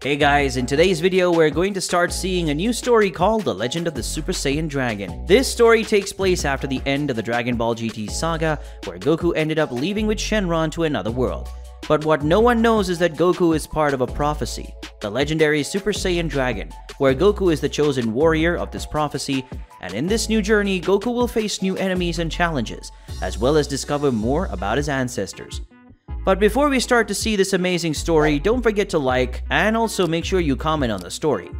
Hey guys, in today's video we're going to start seeing a new story called The Legend of the Super Saiyan Dragon. This story takes place after the end of the Dragon Ball GT saga, where Goku ended up leaving with Shenron to another world. But what no one knows is that Goku is part of a prophecy, the legendary Super Saiyan Dragon, where Goku is the chosen warrior of this prophecy, and in this new journey, Goku will face new enemies and challenges, as well as discover more about his ancestors. But before we start to see this amazing story, don't forget to like and also make sure you comment on the story.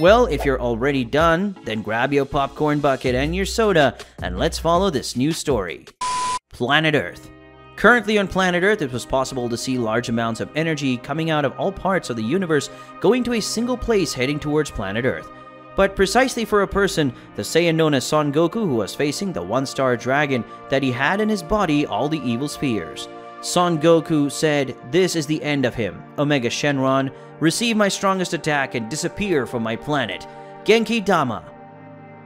Well, if you're already done, then grab your popcorn bucket and your soda and let's follow this new story. Planet Earth Currently on planet Earth, it was possible to see large amounts of energy coming out of all parts of the universe going to a single place heading towards planet Earth. But precisely for a person, the Saiyan known as Son Goku who was facing the one-star dragon that he had in his body all the evil spheres. Son Goku said, This is the end of him. Omega Shenron, receive my strongest attack and disappear from my planet. Genki Dama.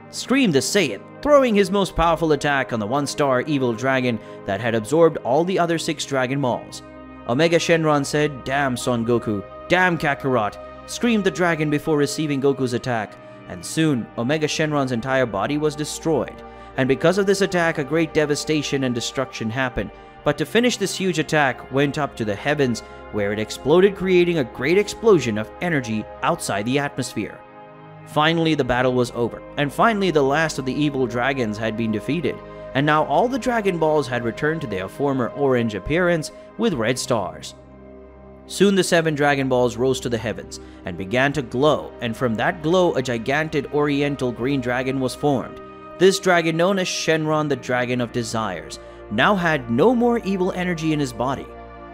Screamed the Saiyan, throwing his most powerful attack on the one-star evil dragon that had absorbed all the other six Dragon Balls. Omega Shenron said, Damn Son Goku, damn Kakarot, screamed the dragon before receiving Goku's attack, and soon Omega Shenron's entire body was destroyed. And because of this attack, a great devastation and destruction happened, but to finish this huge attack went up to the heavens where it exploded creating a great explosion of energy outside the atmosphere. Finally the battle was over, and finally the last of the evil dragons had been defeated, and now all the Dragon Balls had returned to their former orange appearance with red stars. Soon the seven Dragon Balls rose to the heavens and began to glow, and from that glow a gigantic oriental green dragon was formed. This dragon known as Shenron the Dragon of Desires now had no more evil energy in his body.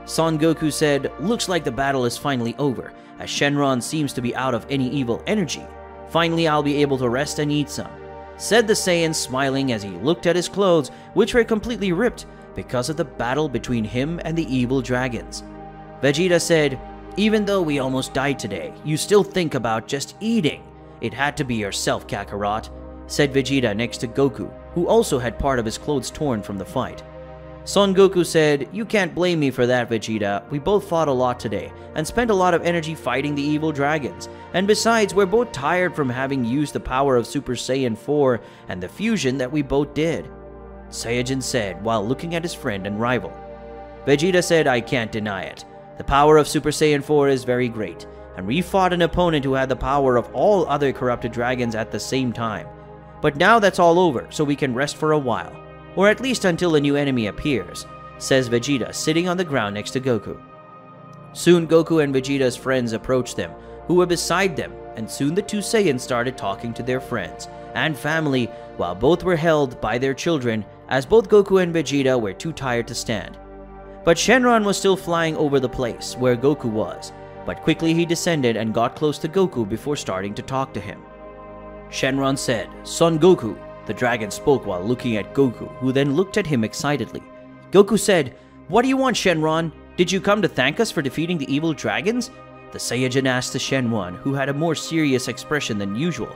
Son Goku said, looks like the battle is finally over, as Shenron seems to be out of any evil energy. Finally I'll be able to rest and eat some. Said the Saiyan smiling as he looked at his clothes, which were completely ripped because of the battle between him and the evil dragons. Vegeta said, even though we almost died today, you still think about just eating. It had to be yourself, Kakarot, said Vegeta next to Goku, who also had part of his clothes torn from the fight. Son Goku said, You can't blame me for that, Vegeta. We both fought a lot today, and spent a lot of energy fighting the evil dragons. And besides, we're both tired from having used the power of Super Saiyan 4 and the fusion that we both did. Saiyajin said while looking at his friend and rival. Vegeta said, I can't deny it. The power of Super Saiyan 4 is very great, and we fought an opponent who had the power of all other corrupted dragons at the same time. But now that's all over, so we can rest for a while or at least until a new enemy appears, says Vegeta sitting on the ground next to Goku. Soon Goku and Vegeta's friends approached them, who were beside them, and soon the two Saiyans started talking to their friends and family while both were held by their children as both Goku and Vegeta were too tired to stand. But Shenron was still flying over the place where Goku was, but quickly he descended and got close to Goku before starting to talk to him. Shenron said, Son Goku, the dragon spoke while looking at Goku, who then looked at him excitedly. Goku said, What do you want, Shenron? Did you come to thank us for defeating the evil dragons? The Saiyajin asked the Shenron, who had a more serious expression than usual.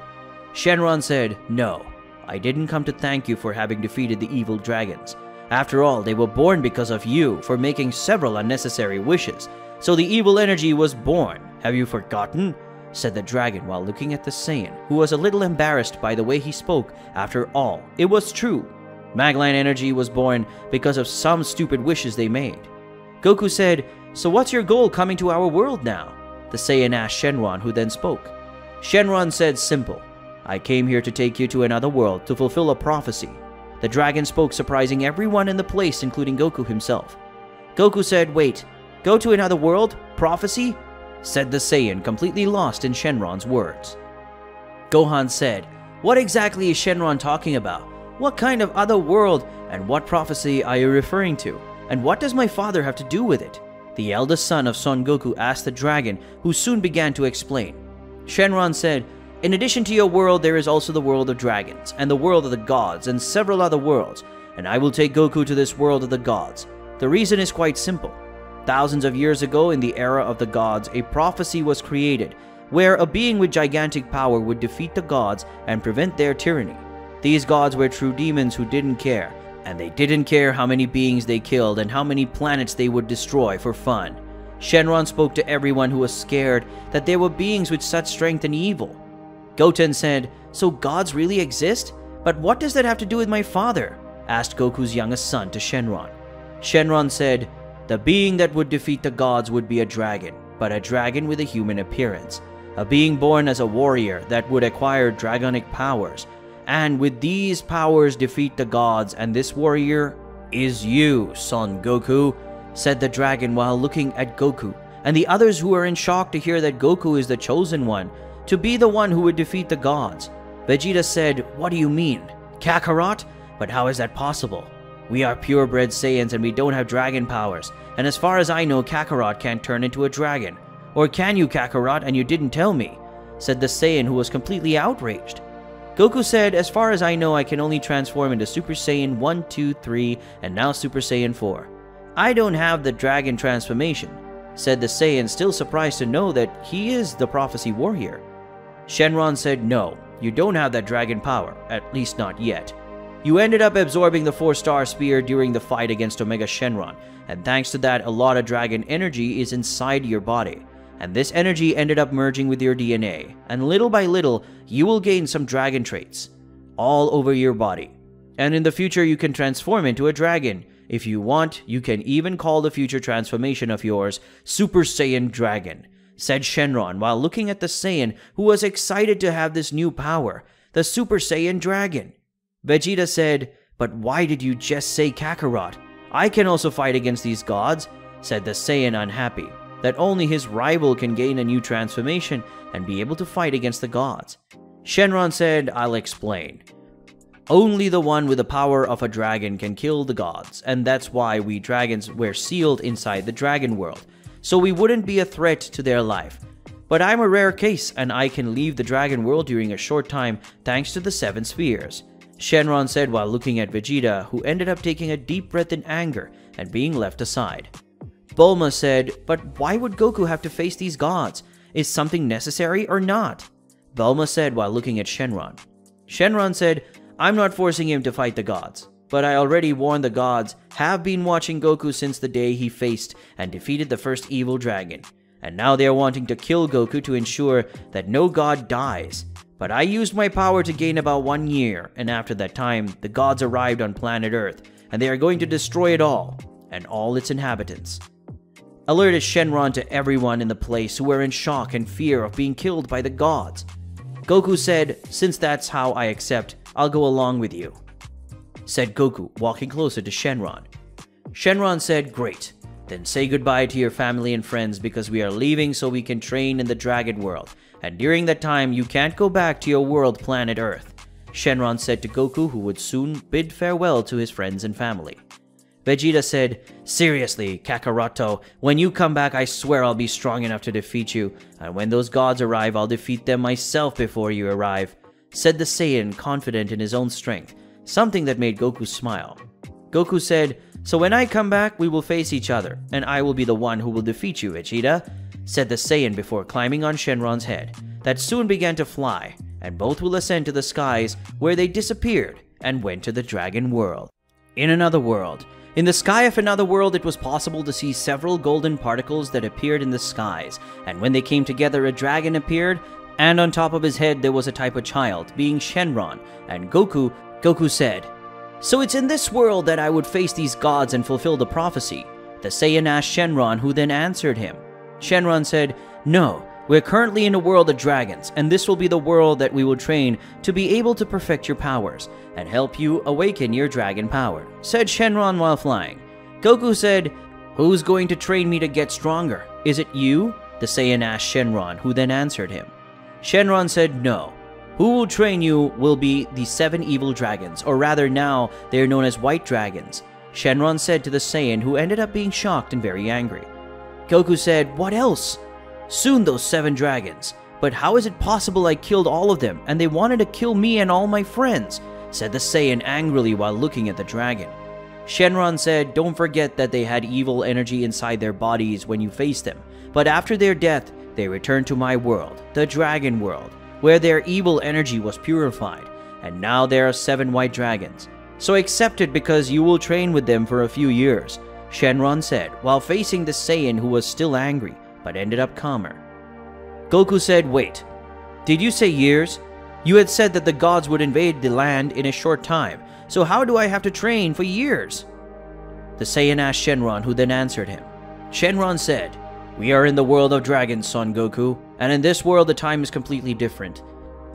Shenron said, No, I didn't come to thank you for having defeated the evil dragons. After all, they were born because of you for making several unnecessary wishes. So the evil energy was born. Have you forgotten? Said the dragon while looking at the Saiyan, who was a little embarrassed by the way he spoke. After all, it was true. Magline energy was born because of some stupid wishes they made. Goku said, So what's your goal coming to our world now? The Saiyan asked Shenron, who then spoke. Shenron said simple, I came here to take you to another world to fulfill a prophecy. The dragon spoke surprising everyone in the place including Goku himself. Goku said, Wait, go to another world? Prophecy? Said the Saiyan, completely lost in Shenron's words. Gohan said, What exactly is Shenron talking about? What kind of other world and what prophecy are you referring to? And what does my father have to do with it? The eldest son of Son Goku asked the dragon, who soon began to explain. Shenron said, In addition to your world, there is also the world of dragons, and the world of the gods, and several other worlds, and I will take Goku to this world of the gods. The reason is quite simple. Thousands of years ago, in the era of the gods, a prophecy was created where a being with gigantic power would defeat the gods and prevent their tyranny. These gods were true demons who didn't care, and they didn't care how many beings they killed and how many planets they would destroy for fun. Shenron spoke to everyone who was scared that there were beings with such strength and evil. Goten said, So gods really exist? But what does that have to do with my father? asked Goku's youngest son to Shenron. Shenron said, The being that would defeat the gods would be a dragon, but a dragon with a human appearance. A being born as a warrior that would acquire dragonic powers, and with these powers defeat the gods, and this warrior is you, Son Goku, said the dragon while looking at Goku, and the others who were in shock to hear that Goku is the chosen one, to be the one who would defeat the gods. Vegeta said, What do you mean? Kakarot? But how is that possible? We are purebred Saiyans and we don't have dragon powers, and as far as I know, Kakarot can't turn into a dragon. Or can you, Kakarot, and you didn't tell me? said the Saiyan who was completely outraged. Goku said, As far as I know, I can only transform into Super Saiyan 1, 2, 3, and now Super Saiyan 4. I don't have the dragon transformation, said the Saiyan, still surprised to know that he is the prophecy warrior. Shenron said, No, you don't have that dragon power, at least not yet. You ended up absorbing the 4-star spear during the fight against Omega Shenron, and thanks to that, a lot of dragon energy is inside your body. And this energy ended up merging with your DNA, and little by little, you will gain some dragon traits all over your body. And in the future, you can transform into a dragon, if you want, you can even call the future transformation of yours Super Saiyan Dragon, said Shenron while looking at the Saiyan who was excited to have this new power, the Super Saiyan Dragon. Vegeta said, But why did you just say Kakarot? I can also fight against these gods, said the Saiyan unhappy, that only his rival can gain a new transformation and be able to fight against the gods. Shenron said, I'll explain. Only the one with the power of a dragon can kill the gods, and that's why we dragons were sealed inside the dragon world, so we wouldn't be a threat to their life. But I'm a rare case, and I can leave the dragon world during a short time thanks to the seven spheres. Shenron said while looking at Vegeta, who ended up taking a deep breath in anger and being left aside. Bulma said, But why would Goku have to face these gods? Is something necessary or not? Bulma said while looking at Shenron. Shenron said, I'm not forcing him to fight the gods, but I already warned the gods have been watching Goku since the day he faced and defeated the first evil dragon, and now they are wanting to kill Goku to ensure that no god dies. But I used my power to gain about one year, and after that time, the gods arrived on planet Earth, and they are going to destroy it all, and all its inhabitants. Alerted Shenron to everyone in the place who were in shock and fear of being killed by the gods. Goku said, Since that's how I accept, I'll go along with you, said Goku, walking closer to Shenron. Shenron said, Great, then say goodbye to your family and friends because we are leaving so we can train in the Dragon World, and during that time you can't go back to your world planet Earth. Shenron said to Goku who would soon bid farewell to his friends and family. Vegeta said, Seriously, Kakaroto, when you come back I swear I'll be strong enough to defeat you, and when those gods arrive I'll defeat them myself before you arrive said the Saiyan, confident in his own strength, something that made Goku smile. Goku said, So when I come back, we will face each other, and I will be the one who will defeat you, Vegeta, said the Saiyan before climbing on Shenron's head, that soon began to fly, and both will ascend to the skies, where they disappeared and went to the Dragon World. In another world, in the sky of another world, it was possible to see several golden particles that appeared in the skies, and when they came together, a dragon appeared and on top of his head there was a type of child, being Shenron, and Goku, Goku said, So it's in this world that I would face these gods and fulfill the prophecy. The Saiyan asked Shenron, who then answered him. Shenron said, No, we're currently in a world of dragons, and this will be the world that we will train to be able to perfect your powers and help you awaken your dragon power, said Shenron while flying. Goku said, Who's going to train me to get stronger? Is it you? The Saiyan asked Shenron, who then answered him. Shenron said no. Who will train you will be the seven evil dragons, or rather now they are known as white dragons. Shenron said to the Saiyan, who ended up being shocked and very angry. Goku said, What else? Soon those seven dragons. But how is it possible I killed all of them, and they wanted to kill me and all my friends? said the Saiyan angrily while looking at the dragon. Shenron said, Don't forget that they had evil energy inside their bodies when you faced them, but after their death, they returned to my world, the Dragon World, where their evil energy was purified, and now there are seven white dragons. So accept it because you will train with them for a few years. Shenron said, while facing the Saiyan who was still angry, but ended up calmer. Goku said, Wait, did you say years? You had said that the gods would invade the land in a short time, so how do I have to train for years? The Saiyan asked Shenron, who then answered him. Shenron said, We are in the world of dragons, Son Goku, and in this world the time is completely different.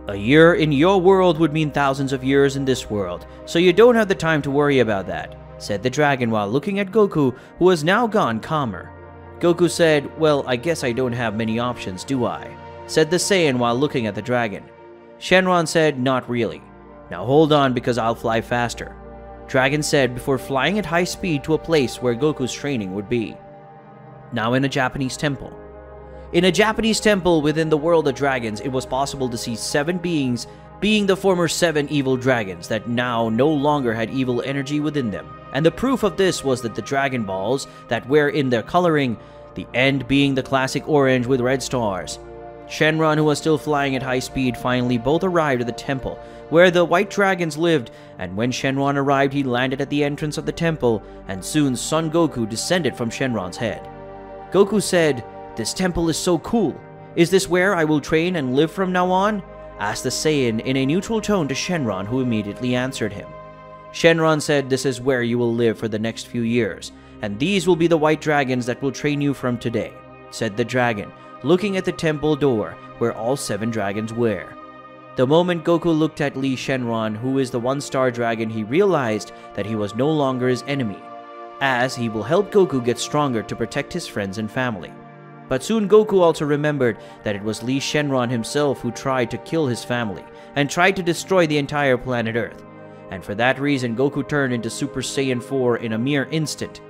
A year in your world would mean thousands of years in this world, so you don't have the time to worry about that, said the dragon while looking at Goku, who was now gone calmer. Goku said, Well, I guess I don't have many options, do I? said the Saiyan while looking at the dragon. Shenron said, Not really. Now hold on because I'll fly faster. Dragon said before flying at high speed to a place where Goku's training would be. Now in a Japanese temple. In a Japanese temple within the world of dragons, it was possible to see seven beings, being the former seven evil dragons that now no longer had evil energy within them. And the proof of this was that the Dragon Balls that were in their coloring, the end being the classic orange with red stars. Shenron, who was still flying at high speed, finally both arrived at the temple, where the white dragons lived, and when Shenron arrived, he landed at the entrance of the temple, and soon Son Goku descended from Shenron's head. Goku said, this temple is so cool. Is this where I will train and live from now on? Asked the Saiyan in a neutral tone to Shenron, who immediately answered him. Shenron said this is where you will live for the next few years, and these will be the white dragons that will train you from today, said the dragon, looking at the temple door where all seven dragons were. The moment Goku looked at Li Shenron, who is the one-star dragon, he realized that he was no longer his enemy, as he will help Goku get stronger to protect his friends and family. But soon Goku also remembered that it was Lee Shenron himself who tried to kill his family and tried to destroy the entire planet Earth. And for that reason, Goku turned into Super Saiyan 4 in a mere instant.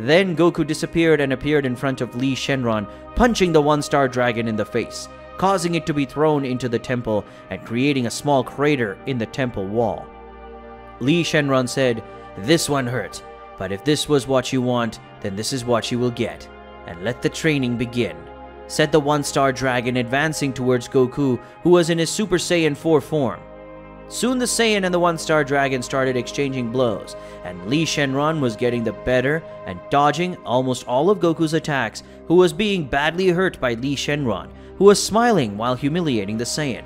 Then Goku disappeared and appeared in front of Lee Shenron, punching the one-star dragon in the face, causing it to be thrown into the temple and creating a small crater in the temple wall. Lee Shenron said, This one hurt, but if this was what you want, then this is what you will get and let the training begin, said the one-star dragon advancing towards Goku, who was in his Super Saiyan 4 form. Soon the Saiyan and the one-star dragon started exchanging blows, and Li Shenron was getting the better and dodging almost all of Goku's attacks, who was being badly hurt by Li Shenron, who was smiling while humiliating the Saiyan.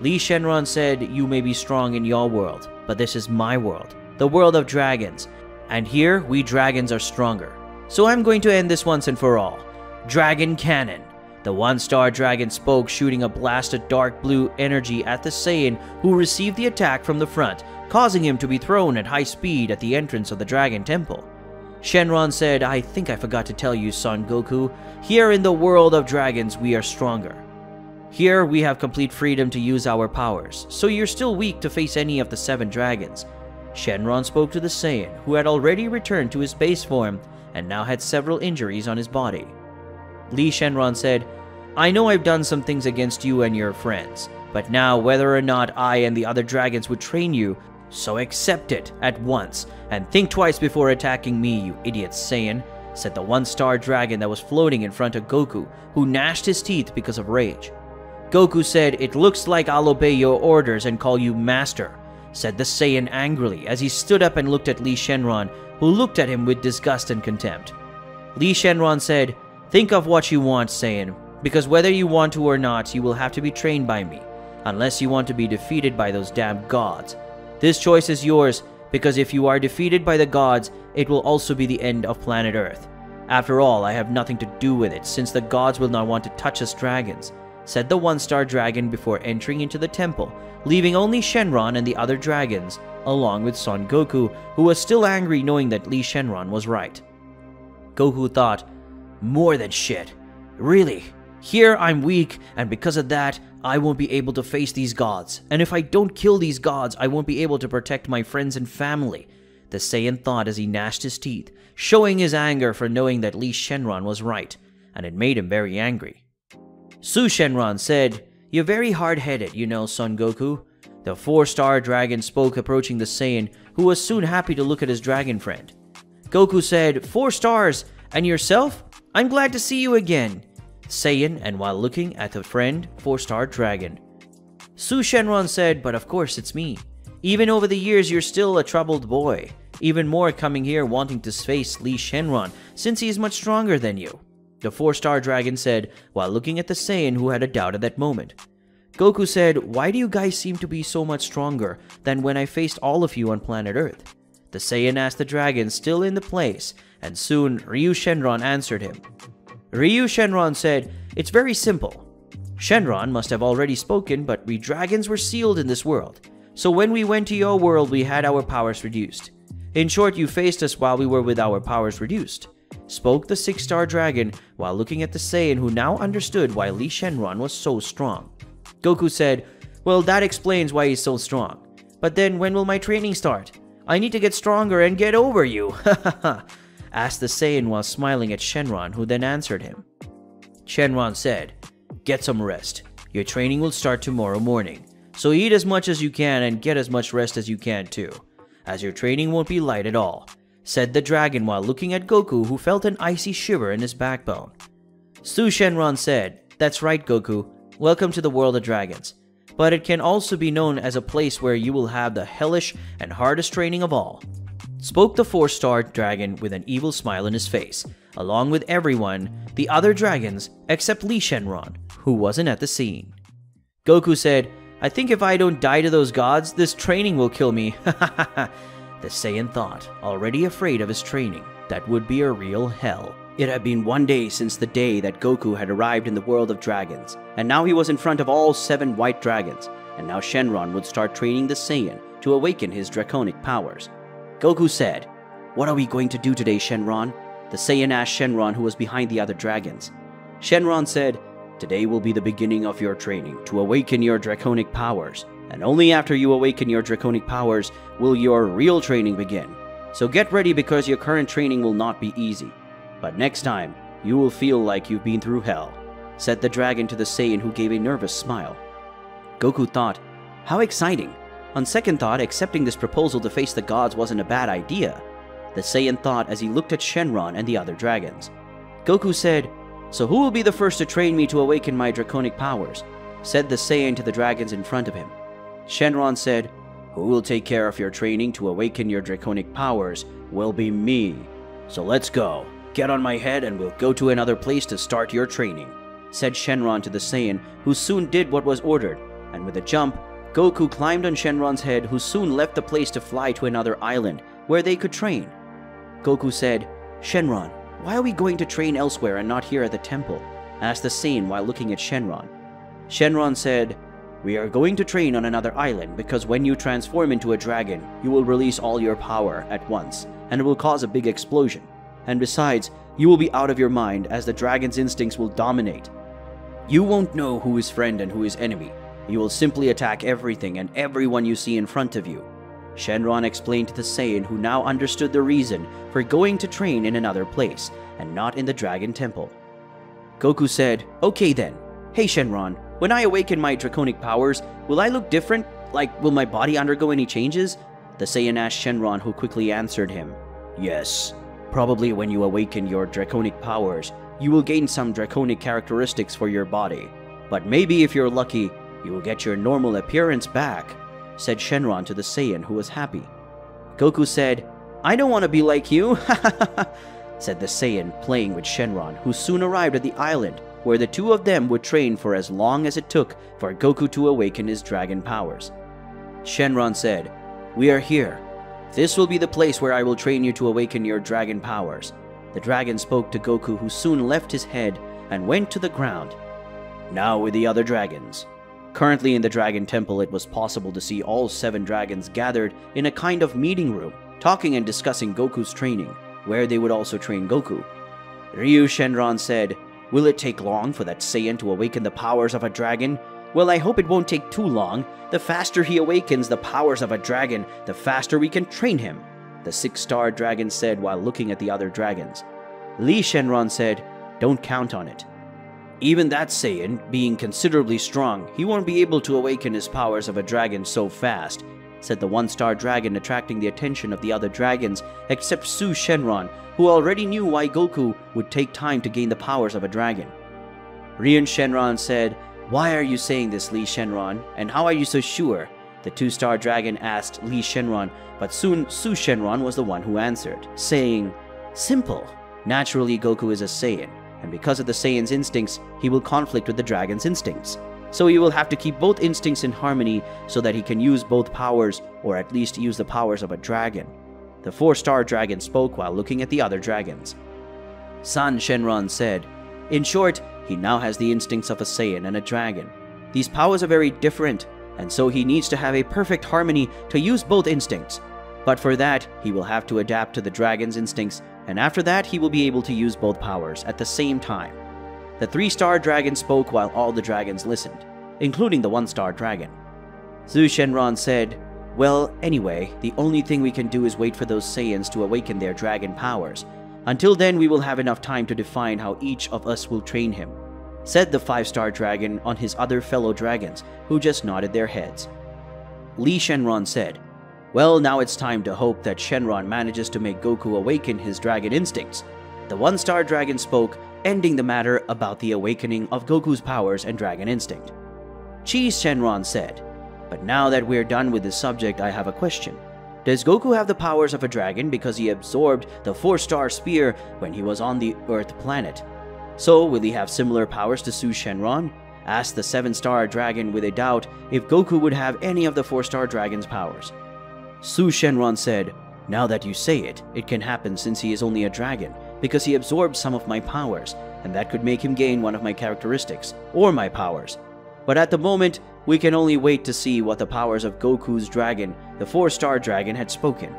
Li Shenron said, You may be strong in your world, but this is my world, the world of dragons, and here we dragons are stronger. So I'm going to end this once and for all. Dragon Cannon. The one-star dragon spoke, shooting a blast of dark blue energy at the Saiyan who received the attack from the front, causing him to be thrown at high speed at the entrance of the Dragon Temple. Shenron said, I think I forgot to tell you, Son Goku, here in the world of dragons we are stronger. Here we have complete freedom to use our powers, so you're still weak to face any of the seven dragons. Shenron spoke to the Saiyan, who had already returned to his base form and now had several injuries on his body. Li Shenron said, I know I've done some things against you and your friends, but now whether or not I and the other dragons would train you, so accept it at once and think twice before attacking me, you idiot Saiyan, said the one-star dragon that was floating in front of Goku, who gnashed his teeth because of rage. Goku said, It looks like I'll obey your orders and call you master, said the Saiyan angrily as he stood up and looked at Li Shenron, who looked at him with disgust and contempt. Li Shenron said, Think of what you want, Saiyan, because whether you want to or not, you will have to be trained by me, unless you want to be defeated by those damned gods. This choice is yours, because if you are defeated by the gods, it will also be the end of planet Earth. After all, I have nothing to do with it, since the gods will not want to touch us dragons, said the one-star dragon before entering into the temple, leaving only Shenron and the other dragons, along with Son Goku, who was still angry knowing that Li Shenron was right. Goku thought, more than shit. Really? Here I'm weak, and because of that, I won't be able to face these gods. And if I don't kill these gods, I won't be able to protect my friends and family. The Saiyan thought as he gnashed his teeth, showing his anger for knowing that Li Shenron was right, and it made him very angry. Su Shenron said, You're very hard-headed, you know, Son Goku. The four-star dragon spoke approaching the Saiyan, who was soon happy to look at his dragon friend. Goku said, Four stars, and yourself? I'm glad to see you again. Saiyan, and while looking at the friend, four-star dragon. Su Shenron said, But of course it's me. Even over the years, you're still a troubled boy. even more coming here wanting to face Li Shenron since he is much stronger than you. The four star dragon said while looking at the Saiyan who had a doubt at that moment. Goku said, Why do you guys seem to be so much stronger than when I faced all of you on planet Earth? The Saiyan asked the dragon still in the place, and soon Ryu Shenron answered him. Ryu Shenron said, It's very simple. Shenron must have already spoken, but we dragons were sealed in this world. So when we went to your world, we had our powers reduced. In short, you faced us while we were with our powers reduced. Spoke the six star dragon while looking at the Saiyan who now understood why Li Shenron was so strong. Goku said, Well, that explains why he's so strong. But then when will my training start? I need to get stronger and get over you. ha asked the Saiyan while smiling at Shenron, who then answered him. Shenron said, Get some rest. Your training will start tomorrow morning. So eat as much as you can and get as much rest as you can too, as your training won't be light at all, said the dragon while looking at Goku who felt an icy shiver in his backbone. Su Shenron said, That's right, Goku. Welcome to the world of dragons. But it can also be known as a place where you will have the hellish and hardest training of all. Spoke the four star dragon with an evil smile on his face, along with everyone, the other dragons, except Li Shenron, who wasn't at the scene. Goku said, I think if I don't die to those gods, this training will kill me. the Saiyan thought, already afraid of his training. That would be a real hell. It had been one day since the day that Goku had arrived in the world of dragons, and now he was in front of all seven white dragons, and now Shenron would start training the Saiyan to awaken his draconic powers. Goku said, What are we going to do today, Shenron? The Saiyan asked Shenron who was behind the other dragons. Shenron said, Today will be the beginning of your training to awaken your draconic powers, and only after you awaken your draconic powers will your real training begin. So get ready because your current training will not be easy. But next time, you will feel like you've been through hell, said the dragon to the Saiyan who gave a nervous smile. Goku thought, How exciting! On second thought, accepting this proposal to face the gods wasn't a bad idea. The Saiyan thought as he looked at Shenron and the other dragons. Goku said, So who will be the first to train me to awaken my draconic powers? said the Saiyan to the dragons in front of him. Shenron said, Who will take care of your training to awaken your draconic powers will be me. So let's go. Get on my head and we'll go to another place to start your training, said Shenron to the Saiyan, who soon did what was ordered, and with a jump, Goku climbed on Shenron's head, who soon left the place to fly to another island where they could train. Goku said, Shenron, why are we going to train elsewhere and not here at the temple? asked the Saiyan while looking at Shenron. Shenron said, We are going to train on another island because when you transform into a dragon, you will release all your power at once, and it will cause a big explosion and besides, you will be out of your mind as the dragon's instincts will dominate. You won't know who is friend and who is enemy. You will simply attack everything and everyone you see in front of you. Shenron explained to the Saiyan who now understood the reason for going to train in another place and not in the Dragon Temple. Goku said, Okay then. Hey Shenron, when I awaken my draconic powers, will I look different? Like, will my body undergo any changes? The Saiyan asked Shenron who quickly answered him, Yes, Probably when you awaken your draconic powers, you will gain some draconic characteristics for your body. But maybe if you're lucky, you will get your normal appearance back, said Shenron to the Saiyan who was happy. Goku said, I don't want to be like you, Ha ha ha said the Saiyan playing with Shenron, who soon arrived at the island where the two of them would train for as long as it took for Goku to awaken his dragon powers. Shenron said, We are here. This will be the place where I will train you to awaken your dragon powers. The dragon spoke to Goku, who soon left his head and went to the ground. Now with the other dragons. Currently in the Dragon Temple, it was possible to see all seven dragons gathered in a kind of meeting room, talking and discussing Goku's training, where they would also train Goku. Ryu Shenron said, Will it take long for that Saiyan to awaken the powers of a dragon? Well, I hope it won't take too long. The faster he awakens the powers of a dragon, the faster we can train him, the six star dragon said while looking at the other dragons. Li Shenron said, Don't count on it. Even that Saiyan, being considerably strong, he won't be able to awaken his powers of a dragon so fast, said the one star dragon, attracting the attention of the other dragons, except Su Shenron, who already knew why Goku would take time to gain the powers of a dragon. Ryu Shenron said, why are you saying this, Li Shenron, and how are you so sure? The two star dragon asked Li Shenron, but soon Su Shenron was the one who answered, saying, Simple. Naturally, Goku is a Saiyan, and because of the Saiyan's instincts, he will conflict with the dragon's instincts. So he will have to keep both instincts in harmony so that he can use both powers, or at least use the powers of a dragon. The four star dragon spoke while looking at the other dragons. San Shenron said, In short, he now has the instincts of a Saiyan and a dragon. These powers are very different, and so he needs to have a perfect harmony to use both instincts. But for that, he will have to adapt to the dragon's instincts, and after that, he will be able to use both powers at the same time. The three star dragon spoke while all the dragons listened, including the one star dragon. Zu Shenron said, Well, anyway, the only thing we can do is wait for those Saiyans to awaken their dragon powers. Until then, we will have enough time to define how each of us will train him said the five star dragon on his other fellow dragons, who just nodded their heads. Li Shenron said, Well, now it's time to hope that Shenron manages to make Goku awaken his dragon instincts. The one star dragon spoke, ending the matter about the awakening of Goku's powers and dragon instinct. Chi Shenron said, But now that we're done with this subject, I have a question. Does Goku have the powers of a dragon because he absorbed the four star spear when he was on the Earth planet? So, will he have similar powers to Su Shenron? Asked the 7 star dragon with a doubt if Goku would have any of the 4 star dragon's powers. Su Shenron said, Now that you say it, it can happen since he is only a dragon, because he absorbed some of my powers, and that could make him gain one of my characteristics, or my powers. But at the moment, we can only wait to see what the powers of Goku's dragon, the 4 star dragon, had spoken.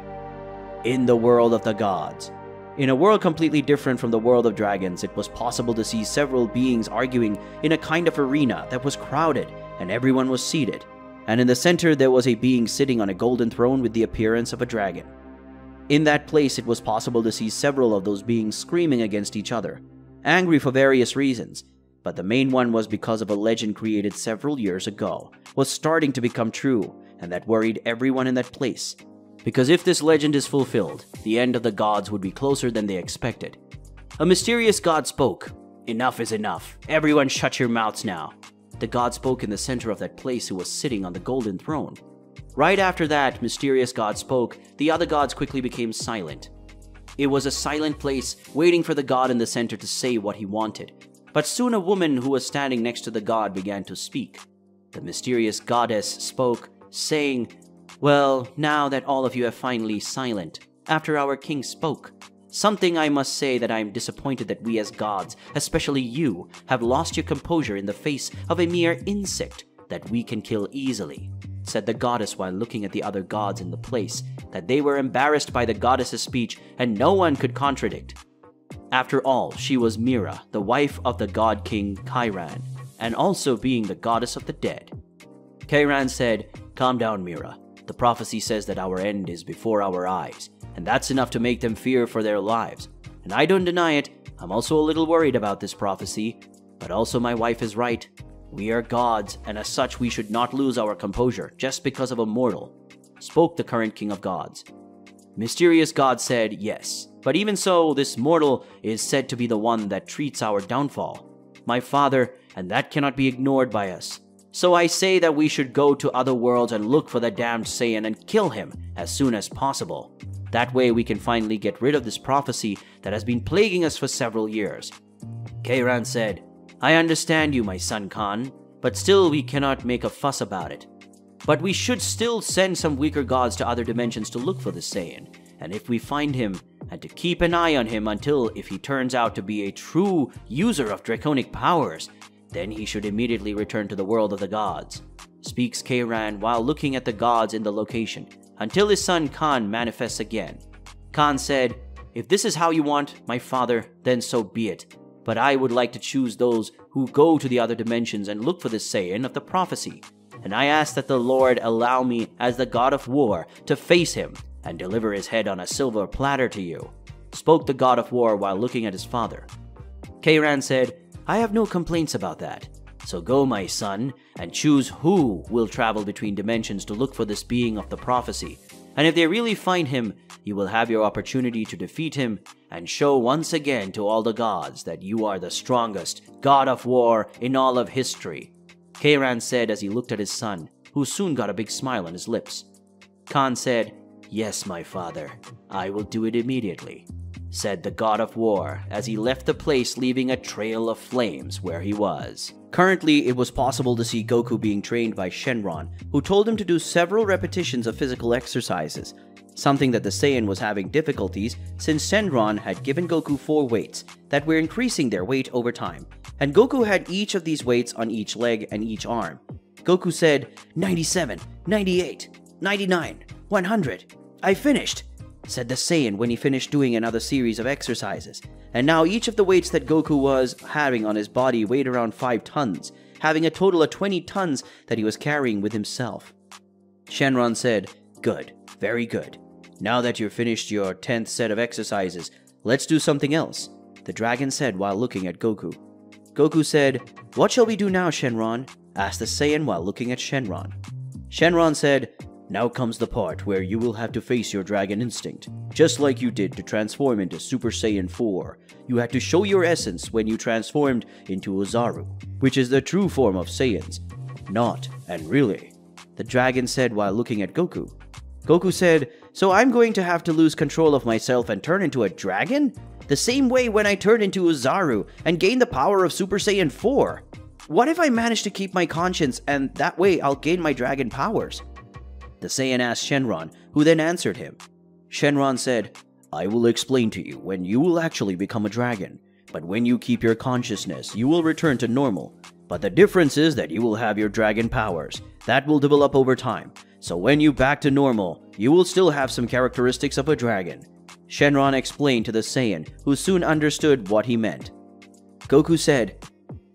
In the world of the gods, in a world completely different from the world of dragons, it was possible to see several beings arguing in a kind of arena that was crowded and everyone was seated. And in the center, there was a being sitting on a golden throne with the appearance of a dragon. In that place, it was possible to see several of those beings screaming against each other, angry for various reasons, but the main one was because of a legend created several years ago, was starting to become true, and that worried everyone in that place, because if this legend is fulfilled, the end of the gods would be closer than they expected. A mysterious god spoke. Enough is enough. Everyone shut your mouths now. The god spoke in the center of that place who was sitting on the golden throne. Right after that mysterious god spoke, the other gods quickly became silent. It was a silent place, waiting for the god in the center to say what he wanted. But soon a woman who was standing next to the god began to speak. The mysterious goddess spoke, saying, well, now that all of you are finally silent, after our king spoke, something I must say that I am disappointed that we as gods, especially you, have lost your composure in the face of a mere insect that we can kill easily, said the goddess while looking at the other gods in the place, that they were embarrassed by the goddess's speech and no one could contradict. After all, she was Mira, the wife of the god king Kairan, and also being the goddess of the dead. Kairan said, Calm down, Mira. The prophecy says that our end is before our eyes, and that's enough to make them fear for their lives. And I don't deny it, I'm also a little worried about this prophecy, but also my wife is right. We are gods, and as such we should not lose our composure just because of a mortal, spoke the current king of gods. Mysterious God said, Yes, but even so, this mortal is said to be the one that treats our downfall. My father, and that cannot be ignored by us. So I say that we should go to other worlds and look for the damned Saiyan and kill him as soon as possible. That way we can finally get rid of this prophecy that has been plaguing us for several years. Kairan said, I understand you, my son Khan, but still we cannot make a fuss about it. But we should still send some weaker gods to other dimensions to look for the Saiyan, and if we find him, and to keep an eye on him until if he turns out to be a true user of draconic powers, then he should immediately return to the world of the gods, speaks Kairan while looking at the gods in the location, until his son Khan manifests again. Khan said, If this is how you want, my father, then so be it. But I would like to choose those who go to the other dimensions and look for the Saiyan of the prophecy. And I ask that the Lord allow me, as the god of war, to face him and deliver his head on a silver platter to you, spoke the god of war while looking at his father. Kairan said, I have no complaints about that. So go, my son, and choose who will travel between dimensions to look for this being of the prophecy. And if they really find him, you will have your opportunity to defeat him and show once again to all the gods that you are the strongest god of war in all of history. Kairan said as he looked at his son, who soon got a big smile on his lips. Khan said, Yes, my father, I will do it immediately, said the god of war as he left the place leaving a trail of flames where he was. Currently, it was possible to see Goku being trained by Shenron, who told him to do several repetitions of physical exercises, something that the Saiyan was having difficulties since Shenron had given Goku four weights that were increasing their weight over time, and Goku had each of these weights on each leg and each arm. Goku said, 97, 98, 99, 100. I finished, said the Saiyan when he finished doing another series of exercises. And now each of the weights that Goku was having on his body weighed around 5 tons, having a total of 20 tons that he was carrying with himself. Shenron said, Good, very good. Now that you've finished your 10th set of exercises, let's do something else, the dragon said while looking at Goku. Goku said, What shall we do now, Shenron? asked the Saiyan while looking at Shenron. Shenron said, now comes the part where you will have to face your dragon instinct. Just like you did to transform into Super Saiyan 4, you had to show your essence when you transformed into Ozaru, which is the true form of Saiyans. Not, and really. The dragon said while looking at Goku. Goku said, So I'm going to have to lose control of myself and turn into a dragon? The same way when I turned into Ozaru and gained the power of Super Saiyan 4. What if I manage to keep my conscience and that way I'll gain my dragon powers? The Saiyan asked Shenron, who then answered him. Shenron said, I will explain to you when you will actually become a dragon, but when you keep your consciousness, you will return to normal. But the difference is that you will have your dragon powers. That will develop over time. So when you back to normal, you will still have some characteristics of a dragon. Shenron explained to the Saiyan, who soon understood what he meant. Goku said,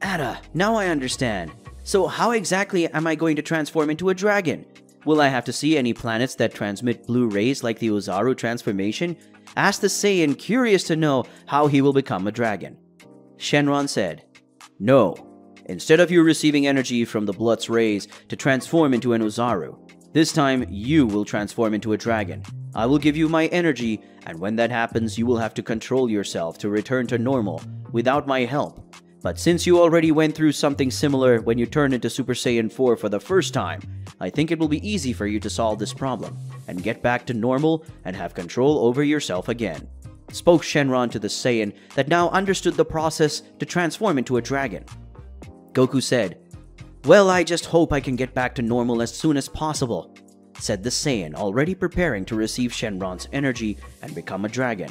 Ada, now I understand. So how exactly am I going to transform into a dragon? Will I have to see any planets that transmit blue rays like the Ozaru transformation? Asked the Saiyan, curious to know how he will become a dragon. Shenron said, No. Instead of you receiving energy from the Blutz rays to transform into an Ozaru, this time you will transform into a dragon. I will give you my energy, and when that happens, you will have to control yourself to return to normal without my help. But since you already went through something similar when you turned into Super Saiyan 4 for the first time, I think it will be easy for you to solve this problem and get back to normal and have control over yourself again. Spoke Shenron to the Saiyan that now understood the process to transform into a dragon. Goku said, Well, I just hope I can get back to normal as soon as possible, said the Saiyan, already preparing to receive Shenron's energy and become a dragon.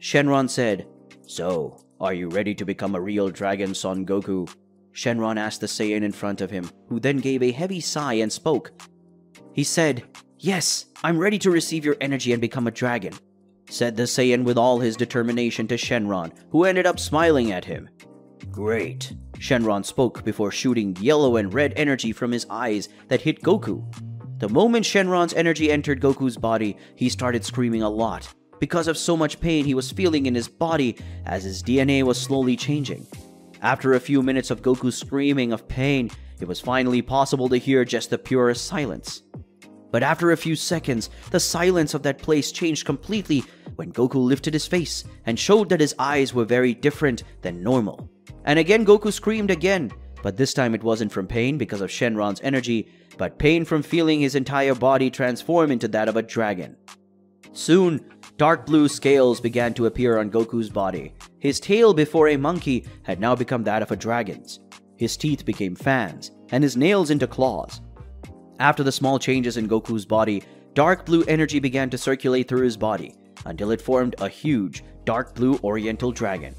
Shenron said, So, are you ready to become a real dragon, Son Goku? Shenron asked the Saiyan in front of him, who then gave a heavy sigh and spoke. He said, Yes, I'm ready to receive your energy and become a dragon, said the Saiyan with all his determination to Shenron, who ended up smiling at him. Great, Shenron spoke before shooting yellow and red energy from his eyes that hit Goku. The moment Shenron's energy entered Goku's body, he started screaming a lot, because of so much pain he was feeling in his body as his DNA was slowly changing. After a few minutes of Goku screaming of pain, it was finally possible to hear just the purest silence. But after a few seconds, the silence of that place changed completely when Goku lifted his face and showed that his eyes were very different than normal. And again Goku screamed again, but this time it wasn't from pain because of Shenron's energy, but pain from feeling his entire body transform into that of a dragon. Soon, Dark blue scales began to appear on Goku's body. His tail before a monkey had now become that of a dragon's. His teeth became fans, and his nails into claws. After the small changes in Goku's body, dark blue energy began to circulate through his body until it formed a huge, dark blue oriental dragon.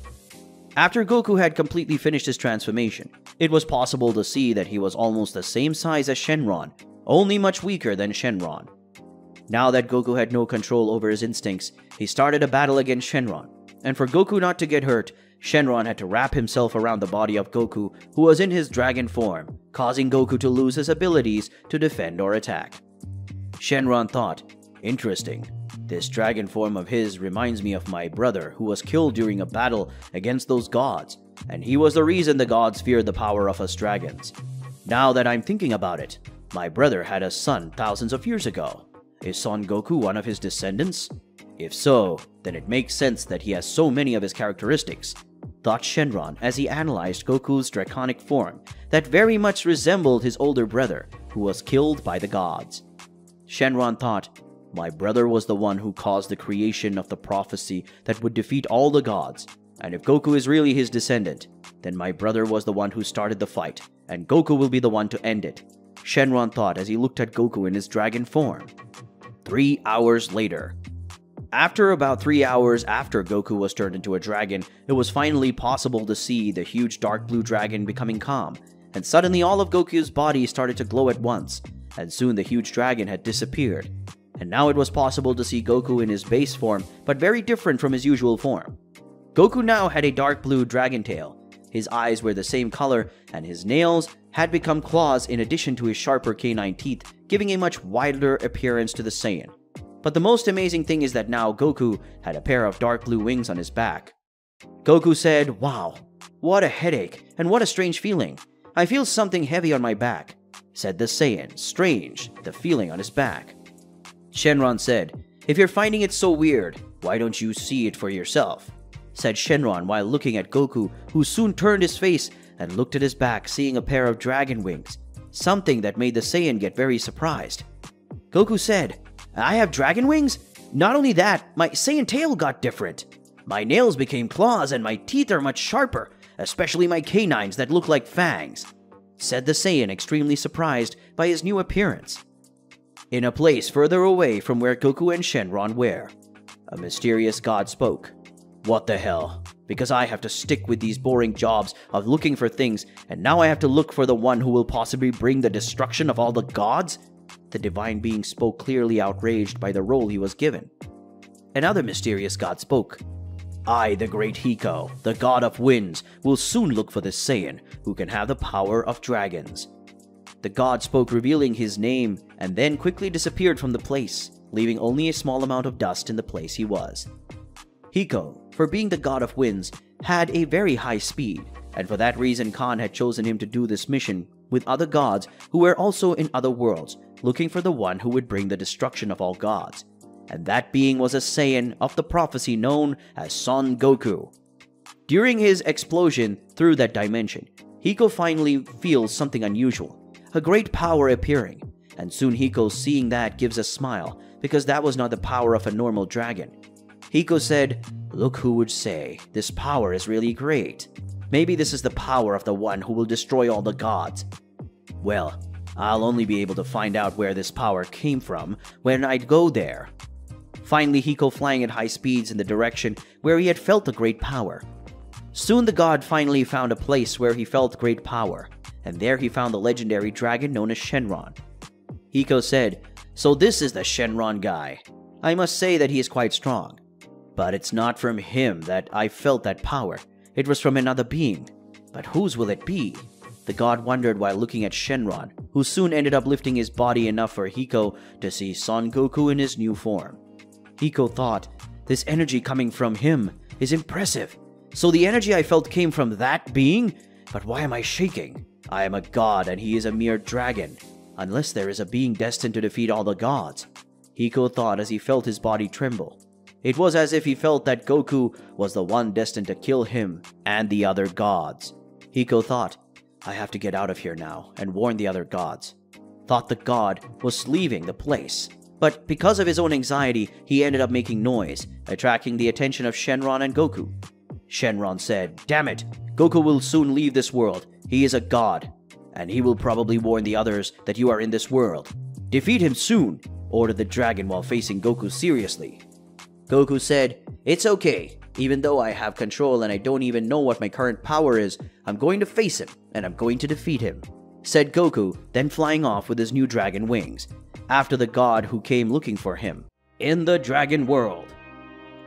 After Goku had completely finished his transformation, it was possible to see that he was almost the same size as Shenron, only much weaker than Shenron. Now that Goku had no control over his instincts, he started a battle against Shenron. And for Goku not to get hurt, Shenron had to wrap himself around the body of Goku, who was in his dragon form, causing Goku to lose his abilities to defend or attack. Shenron thought, Interesting. This dragon form of his reminds me of my brother who was killed during a battle against those gods, and he was the reason the gods feared the power of us dragons. Now that I'm thinking about it, my brother had a son thousands of years ago, is Son Goku one of his descendants? If so, then it makes sense that he has so many of his characteristics. thought Shenron as he analyzed Goku's draconic form that very much resembled his older brother, who was killed by the gods. Shenron thought, My brother was the one who caused the creation of the prophecy that would defeat all the gods, and if Goku is really his descendant, then my brother was the one who started the fight, and Goku will be the one to end it. Shenron thought as he looked at Goku in his dragon form. Three hours later. After about three hours after Goku was turned into a dragon, it was finally possible to see the huge dark blue dragon becoming calm, and suddenly all of Goku's body started to glow at once, and soon the huge dragon had disappeared. And now it was possible to see Goku in his base form, but very different from his usual form. Goku now had a dark blue dragon tail. His eyes were the same color, and his nails had become claws in addition to his sharper canine teeth, giving a much wilder appearance to the Saiyan. But the most amazing thing is that now Goku had a pair of dark blue wings on his back. Goku said, Wow, what a headache, and what a strange feeling. I feel something heavy on my back, said the Saiyan, strange, the feeling on his back. Shenron said, If you're finding it so weird, why don't you see it for yourself? Said Shenron while looking at Goku, who soon turned his face and looked at his back, seeing a pair of dragon wings, something that made the Saiyan get very surprised. Goku said, I have dragon wings? Not only that, my Saiyan tail got different. My nails became claws and my teeth are much sharper, especially my canines that look like fangs, said the Saiyan, extremely surprised by his new appearance. In a place further away from where Goku and Shenron were, a mysterious god spoke. What the hell? Because I have to stick with these boring jobs of looking for things, and now I have to look for the one who will possibly bring the destruction of all the gods? The divine being spoke clearly outraged by the role he was given. Another mysterious god spoke. I, the great Hiko, the god of winds, will soon look for the Saiyan who can have the power of dragons. The god spoke, revealing his name, and then quickly disappeared from the place, leaving only a small amount of dust in the place he was. Hiko, for being the god of winds, had a very high speed, and for that reason Khan had chosen him to do this mission with other gods who were also in other worlds, looking for the one who would bring the destruction of all gods. And that being was a Saiyan of the prophecy known as Son Goku. During his explosion through that dimension, Hiko finally feels something unusual, a great power appearing, and soon Hiko seeing that gives a smile, because that was not the power of a normal dragon. Hiko said, Look who would say, this power is really great. Maybe this is the power of the one who will destroy all the gods. Well, I'll only be able to find out where this power came from when I'd go there. Finally, Hiko flying at high speeds in the direction where he had felt the great power. Soon the god finally found a place where he felt great power, and there he found the legendary dragon known as Shenron. Hiko said, So this is the Shenron guy. I must say that he is quite strong. But it's not from him that I felt that power. It was from another being. But whose will it be? The god wondered while looking at Shenron, who soon ended up lifting his body enough for Hiko to see Son Goku in his new form. Hiko thought, this energy coming from him is impressive. So the energy I felt came from that being? But why am I shaking? I am a god and he is a mere dragon. Unless there is a being destined to defeat all the gods. Hiko thought as he felt his body tremble. It was as if he felt that Goku was the one destined to kill him and the other gods. Hiko thought, I have to get out of here now and warn the other gods. Thought the god was leaving the place. But because of his own anxiety, he ended up making noise, attracting the attention of Shenron and Goku. Shenron said, Damn it, Goku will soon leave this world. He is a god, and he will probably warn the others that you are in this world. Defeat him soon, ordered the dragon while facing Goku seriously. Goku said, It's okay. Even though I have control and I don't even know what my current power is, I'm going to face him and I'm going to defeat him, said Goku, then flying off with his new dragon wings, after the god who came looking for him. In the Dragon World.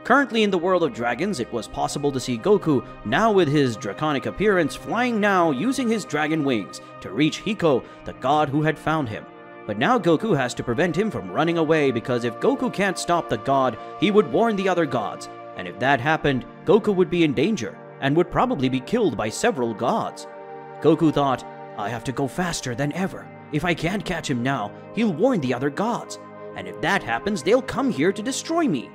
Currently in the world of dragons, it was possible to see Goku, now with his draconic appearance, flying now using his dragon wings to reach Hiko, the god who had found him. But now Goku has to prevent him from running away because if Goku can't stop the god, he would warn the other gods. And if that happened, Goku would be in danger and would probably be killed by several gods. Goku thought, I have to go faster than ever. If I can't catch him now, he'll warn the other gods. And if that happens, they'll come here to destroy me.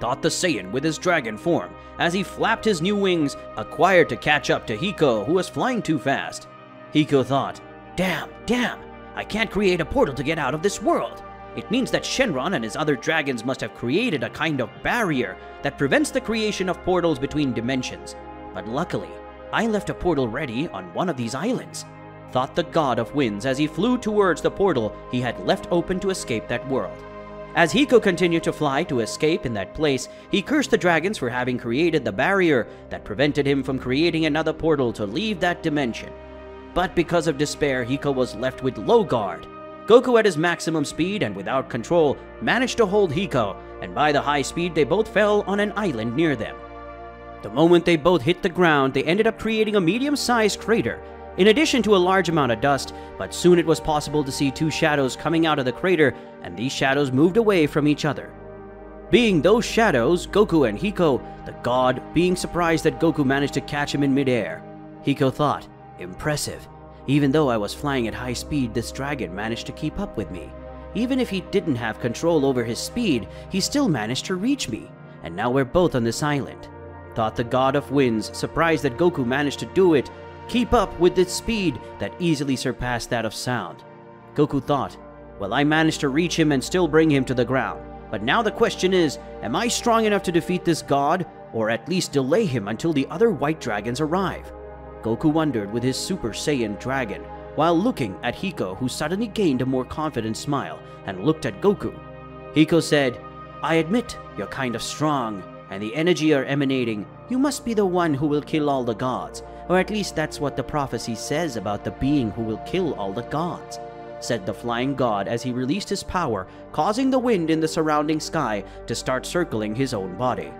thought the Saiyan with his dragon form as he flapped his new wings, acquired to catch up to Hiko, who was flying too fast. Hiko thought, Damn, damn, I can't create a portal to get out of this world. It means that Shenron and his other dragons must have created a kind of barrier that prevents the creation of portals between dimensions. But luckily, I left a portal ready on one of these islands, thought the god of winds as he flew towards the portal he had left open to escape that world. As Hiko continued to fly to escape in that place, he cursed the dragons for having created the barrier that prevented him from creating another portal to leave that dimension. But because of despair, Hiko was left with low guard. Goku at his maximum speed and without control managed to hold Hiko, and by the high speed they both fell on an island near them. The moment they both hit the ground, they ended up creating a medium-sized crater in addition to a large amount of dust, but soon it was possible to see two shadows coming out of the crater, and these shadows moved away from each other. Being those shadows, Goku and Hiko, the god, being surprised that Goku managed to catch him in midair. Hiko thought, impressive. Even though I was flying at high speed, this dragon managed to keep up with me. Even if he didn't have control over his speed, he still managed to reach me. And now we're both on this island. Thought the god of winds, surprised that Goku managed to do it, keep up with its speed that easily surpassed that of sound. Goku thought, well, I managed to reach him and still bring him to the ground. But now the question is, am I strong enough to defeat this god, or at least delay him until the other white dragons arrive? Goku wondered with his Super Saiyan dragon, while looking at Hiko, who suddenly gained a more confident smile and looked at Goku. Hiko said, I admit you're kind of strong, and the energy you're emanating, you must be the one who will kill all the gods, or at least that's what the prophecy says about the being who will kill all the gods, said the flying god as he released his power, causing the wind in the surrounding sky to start circling his own body.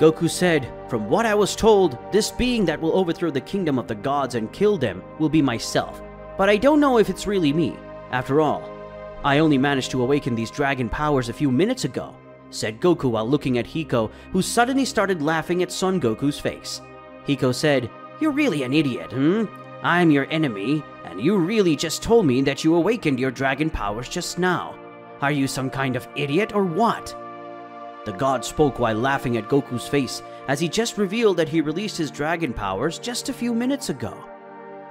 Goku said, From what I was told, this being that will overthrow the kingdom of the gods and kill them will be myself. But I don't know if it's really me. After all, I only managed to awaken these dragon powers a few minutes ago, said Goku while looking at Hiko, who suddenly started laughing at Son Goku's face. Hiko said, you're really an idiot, hmm? I'm your enemy, and you really just told me that you awakened your dragon powers just now. Are you some kind of idiot or what? The god spoke while laughing at Goku's face as he just revealed that he released his dragon powers just a few minutes ago.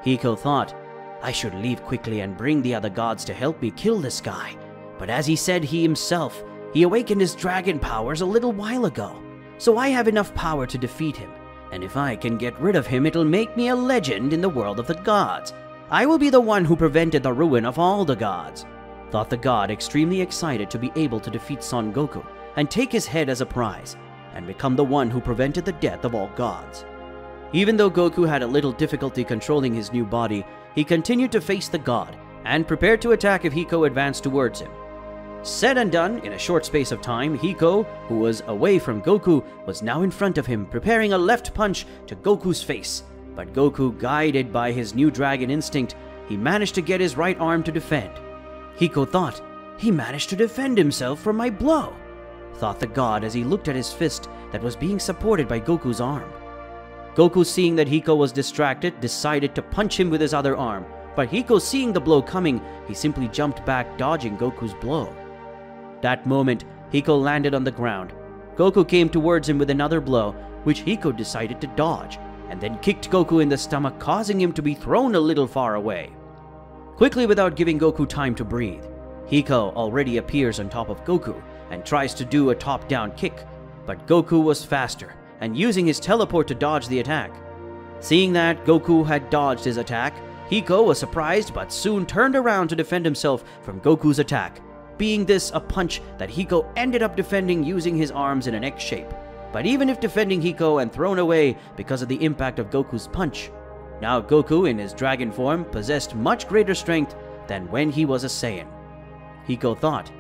Hiko thought, I should leave quickly and bring the other gods to help me kill this guy. But as he said he himself, he awakened his dragon powers a little while ago, so I have enough power to defeat him and if I can get rid of him, it'll make me a legend in the world of the gods. I will be the one who prevented the ruin of all the gods. Thought the god extremely excited to be able to defeat Son Goku and take his head as a prize, and become the one who prevented the death of all gods. Even though Goku had a little difficulty controlling his new body, he continued to face the god, and prepared to attack if Hiko advanced towards him. Said and done, in a short space of time, Hiko, who was away from Goku, was now in front of him, preparing a left punch to Goku's face. But Goku, guided by his new dragon instinct, he managed to get his right arm to defend. Hiko thought, he managed to defend himself from my blow, thought the god as he looked at his fist that was being supported by Goku's arm. Goku, seeing that Hiko was distracted, decided to punch him with his other arm, but Hiko, seeing the blow coming, he simply jumped back, dodging Goku's blow. That moment, Hiko landed on the ground. Goku came towards him with another blow, which Hiko decided to dodge, and then kicked Goku in the stomach, causing him to be thrown a little far away. Quickly, without giving Goku time to breathe, Hiko already appears on top of Goku and tries to do a top-down kick, but Goku was faster and using his teleport to dodge the attack. Seeing that Goku had dodged his attack, Hiko was surprised but soon turned around to defend himself from Goku's attack being this a punch that Hiko ended up defending using his arms in an X shape. But even if defending Hiko and thrown away because of the impact of Goku's punch, now Goku in his dragon form possessed much greater strength than when he was a Saiyan. Hiko thought,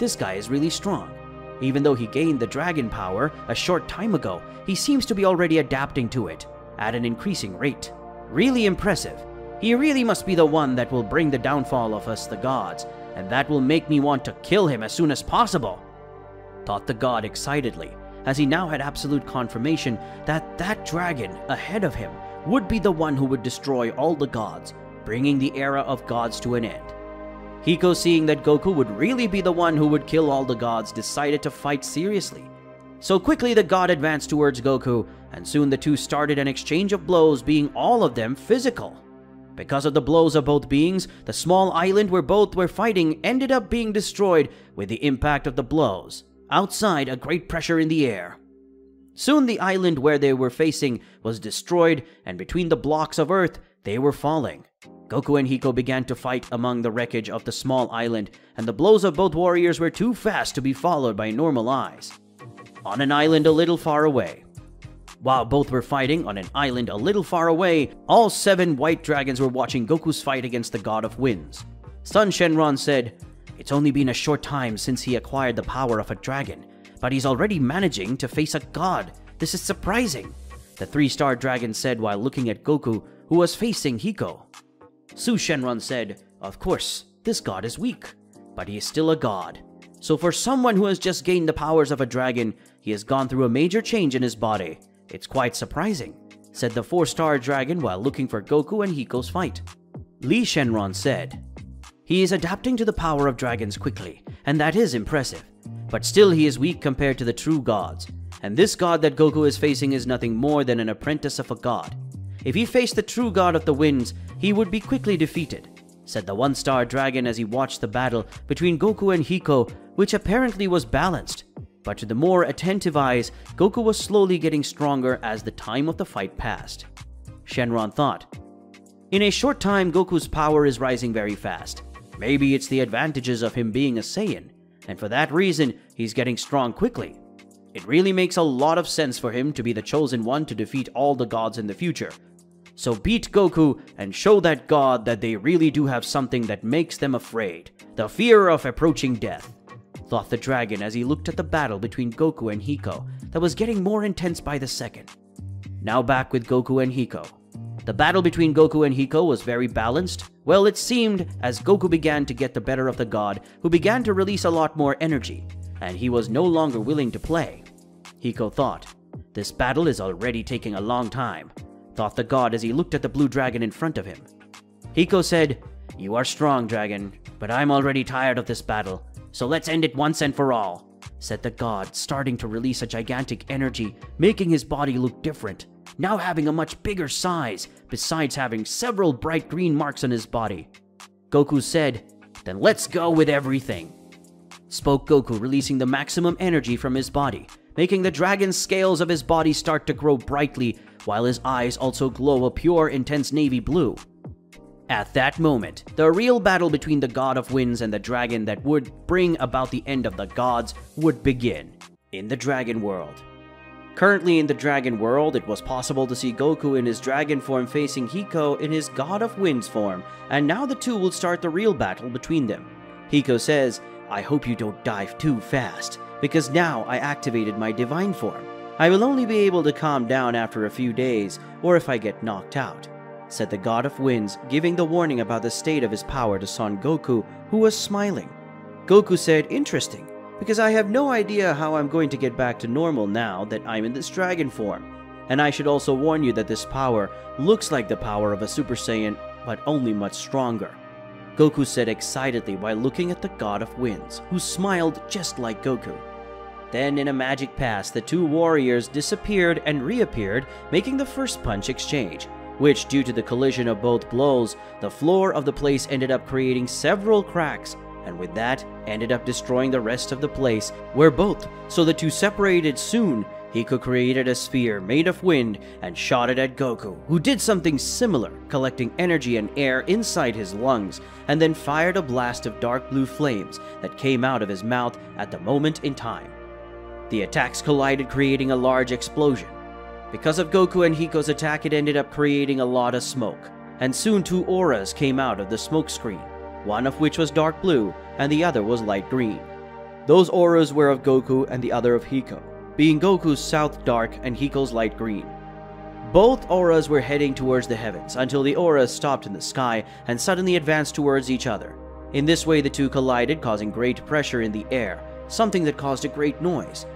this guy is really strong. Even though he gained the dragon power a short time ago, he seems to be already adapting to it at an increasing rate. Really impressive. He really must be the one that will bring the downfall of us, the gods, and that will make me want to kill him as soon as possible, thought the god excitedly, as he now had absolute confirmation that that dragon ahead of him would be the one who would destroy all the gods, bringing the era of gods to an end. Hiko, seeing that Goku would really be the one who would kill all the gods, decided to fight seriously. So quickly the god advanced towards Goku, and soon the two started an exchange of blows, being all of them physical. Because of the blows of both beings, the small island where both were fighting ended up being destroyed with the impact of the blows. Outside, a great pressure in the air. Soon the island where they were facing was destroyed, and between the blocks of earth, they were falling. Goku and Hiko began to fight among the wreckage of the small island, and the blows of both warriors were too fast to be followed by normal eyes. On an island a little far away, while both were fighting on an island a little far away, all seven white dragons were watching Goku's fight against the God of Winds. San Shenron said, It's only been a short time since he acquired the power of a dragon, but he's already managing to face a god. This is surprising. The three-star dragon said while looking at Goku, who was facing Hiko. Su Shenron said, Of course, this god is weak, but he is still a god. So for someone who has just gained the powers of a dragon, he has gone through a major change in his body. It's quite surprising, said the four-star dragon while looking for Goku and Hiko's fight. Li Shenron said, He is adapting to the power of dragons quickly, and that is impressive. But still he is weak compared to the true gods, and this god that Goku is facing is nothing more than an apprentice of a god. If he faced the true god of the winds, he would be quickly defeated, said the one-star dragon as he watched the battle between Goku and Hiko, which apparently was balanced. But to the more attentive eyes, Goku was slowly getting stronger as the time of the fight passed. Shenron thought, In a short time, Goku's power is rising very fast. Maybe it's the advantages of him being a Saiyan, and for that reason, he's getting strong quickly. It really makes a lot of sense for him to be the chosen one to defeat all the gods in the future. So beat Goku and show that god that they really do have something that makes them afraid, the fear of approaching death thought the dragon as he looked at the battle between Goku and Hiko that was getting more intense by the second. Now back with Goku and Hiko. The battle between Goku and Hiko was very balanced. Well, it seemed as Goku began to get the better of the god, who began to release a lot more energy, and he was no longer willing to play. Hiko thought, This battle is already taking a long time, thought the god as he looked at the blue dragon in front of him. Hiko said, You are strong, dragon, but I'm already tired of this battle. So let's end it once and for all, said the god, starting to release a gigantic energy, making his body look different, now having a much bigger size, besides having several bright green marks on his body. Goku said, Then let's go with everything. Spoke Goku, releasing the maximum energy from his body, making the dragon scales of his body start to grow brightly, while his eyes also glow a pure, intense navy blue. At that moment, the real battle between the God of Winds and the dragon that would bring about the end of the gods would begin in the Dragon World. Currently in the Dragon World, it was possible to see Goku in his dragon form facing Hiko in his God of Winds form, and now the two will start the real battle between them. Hiko says, I hope you don't dive too fast, because now I activated my divine form. I will only be able to calm down after a few days, or if I get knocked out said the God of Winds, giving the warning about the state of his power to Son Goku, who was smiling. Goku said, Interesting, because I have no idea how I'm going to get back to normal now that I'm in this dragon form. And I should also warn you that this power looks like the power of a Super Saiyan, but only much stronger. Goku said excitedly while looking at the God of Winds, who smiled just like Goku. Then, in a magic pass, the two warriors disappeared and reappeared, making the first punch exchange, which, due to the collision of both blows, the floor of the place ended up creating several cracks, and with that, ended up destroying the rest of the place where both, so the two separated soon. Hiko created a sphere made of wind and shot it at Goku, who did something similar, collecting energy and air inside his lungs, and then fired a blast of dark blue flames that came out of his mouth at the moment in time. The attacks collided, creating a large explosion. Because of Goku and Hiko's attack, it ended up creating a lot of smoke, and soon two auras came out of the smoke screen, one of which was dark blue and the other was light green. Those auras were of Goku and the other of Hiko, being Goku's south dark and Hiko's light green. Both auras were heading towards the heavens until the auras stopped in the sky and suddenly advanced towards each other. In this way, the two collided, causing great pressure in the air, something that caused a great noise,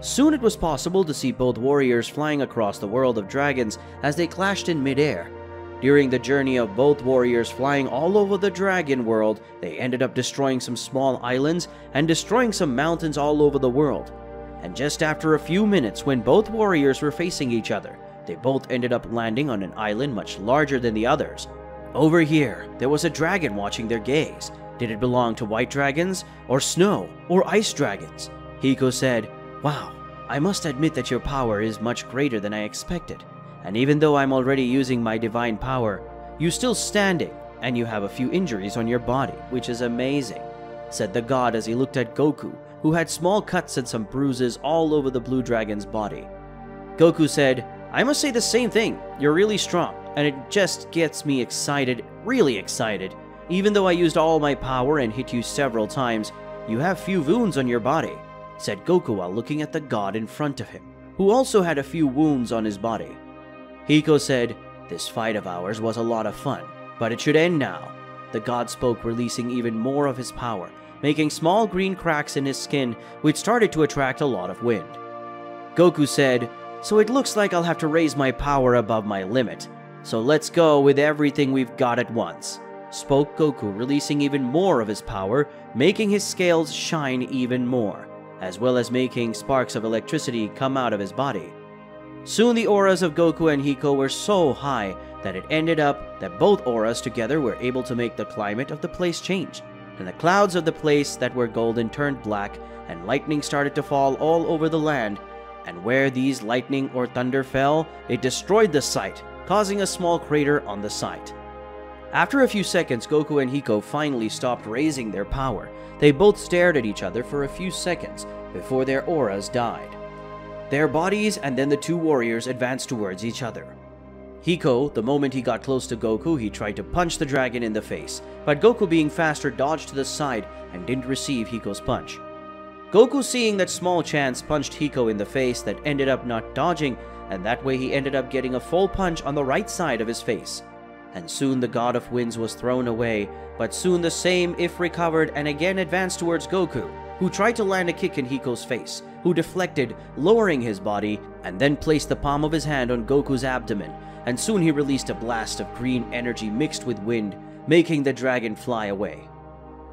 Soon it was possible to see both warriors flying across the world of dragons as they clashed in midair. During the journey of both warriors flying all over the dragon world, they ended up destroying some small islands and destroying some mountains all over the world. and just after a few minutes, when both warriors were facing each other, they both ended up landing on an island much larger than the others. Over here, there was a dragon watching their gaze. Did it belong to white dragons, or snow, or ice dragons? Hiko said, Wow, I must admit that your power is much greater than I expected. And even though I'm already using my divine power, you're still standing, and you have a few injuries on your body, which is amazing, said the god as he looked at Goku, who had small cuts and some bruises all over the blue dragon's body. Goku said, I must say the same thing, you're really strong, and it just gets me excited, really excited. Even though I used all my power and hit you several times, you have few wounds on your body, said Goku while looking at the god in front of him, who also had a few wounds on his body. Hiko said, This fight of ours was a lot of fun, but it should end now. The god spoke, releasing even more of his power, making small green cracks in his skin, which started to attract a lot of wind. Goku said, So it looks like I'll have to raise my power above my limit. So let's go with everything we've got at once. Spoke Goku, releasing even more of his power, making his scales shine even more, as well as making sparks of electricity come out of his body. Soon the auras of Goku and Hiko were so high that it ended up that both auras together were able to make the climate of the place change and the clouds of the place that were golden turned black, and lightning started to fall all over the land. And where these lightning or thunder fell, it destroyed the site, causing a small crater on the site. After a few seconds, Goku and Hiko finally stopped raising their power. They both stared at each other for a few seconds before their auras died. Their bodies and then the two warriors advanced towards each other. Hiko, the moment he got close to Goku, he tried to punch the dragon in the face, but Goku being faster dodged to the side and didn't receive Hiko's punch. Goku seeing that small chance punched Hiko in the face that ended up not dodging, and that way he ended up getting a full punch on the right side of his face. And soon the God of Winds was thrown away, but soon the same if recovered and again advanced towards Goku, who tried to land a kick in Hiko's face, who deflected, lowering his body, and then placed the palm of his hand on Goku's abdomen, and soon he released a blast of green energy mixed with wind, making the dragon fly away.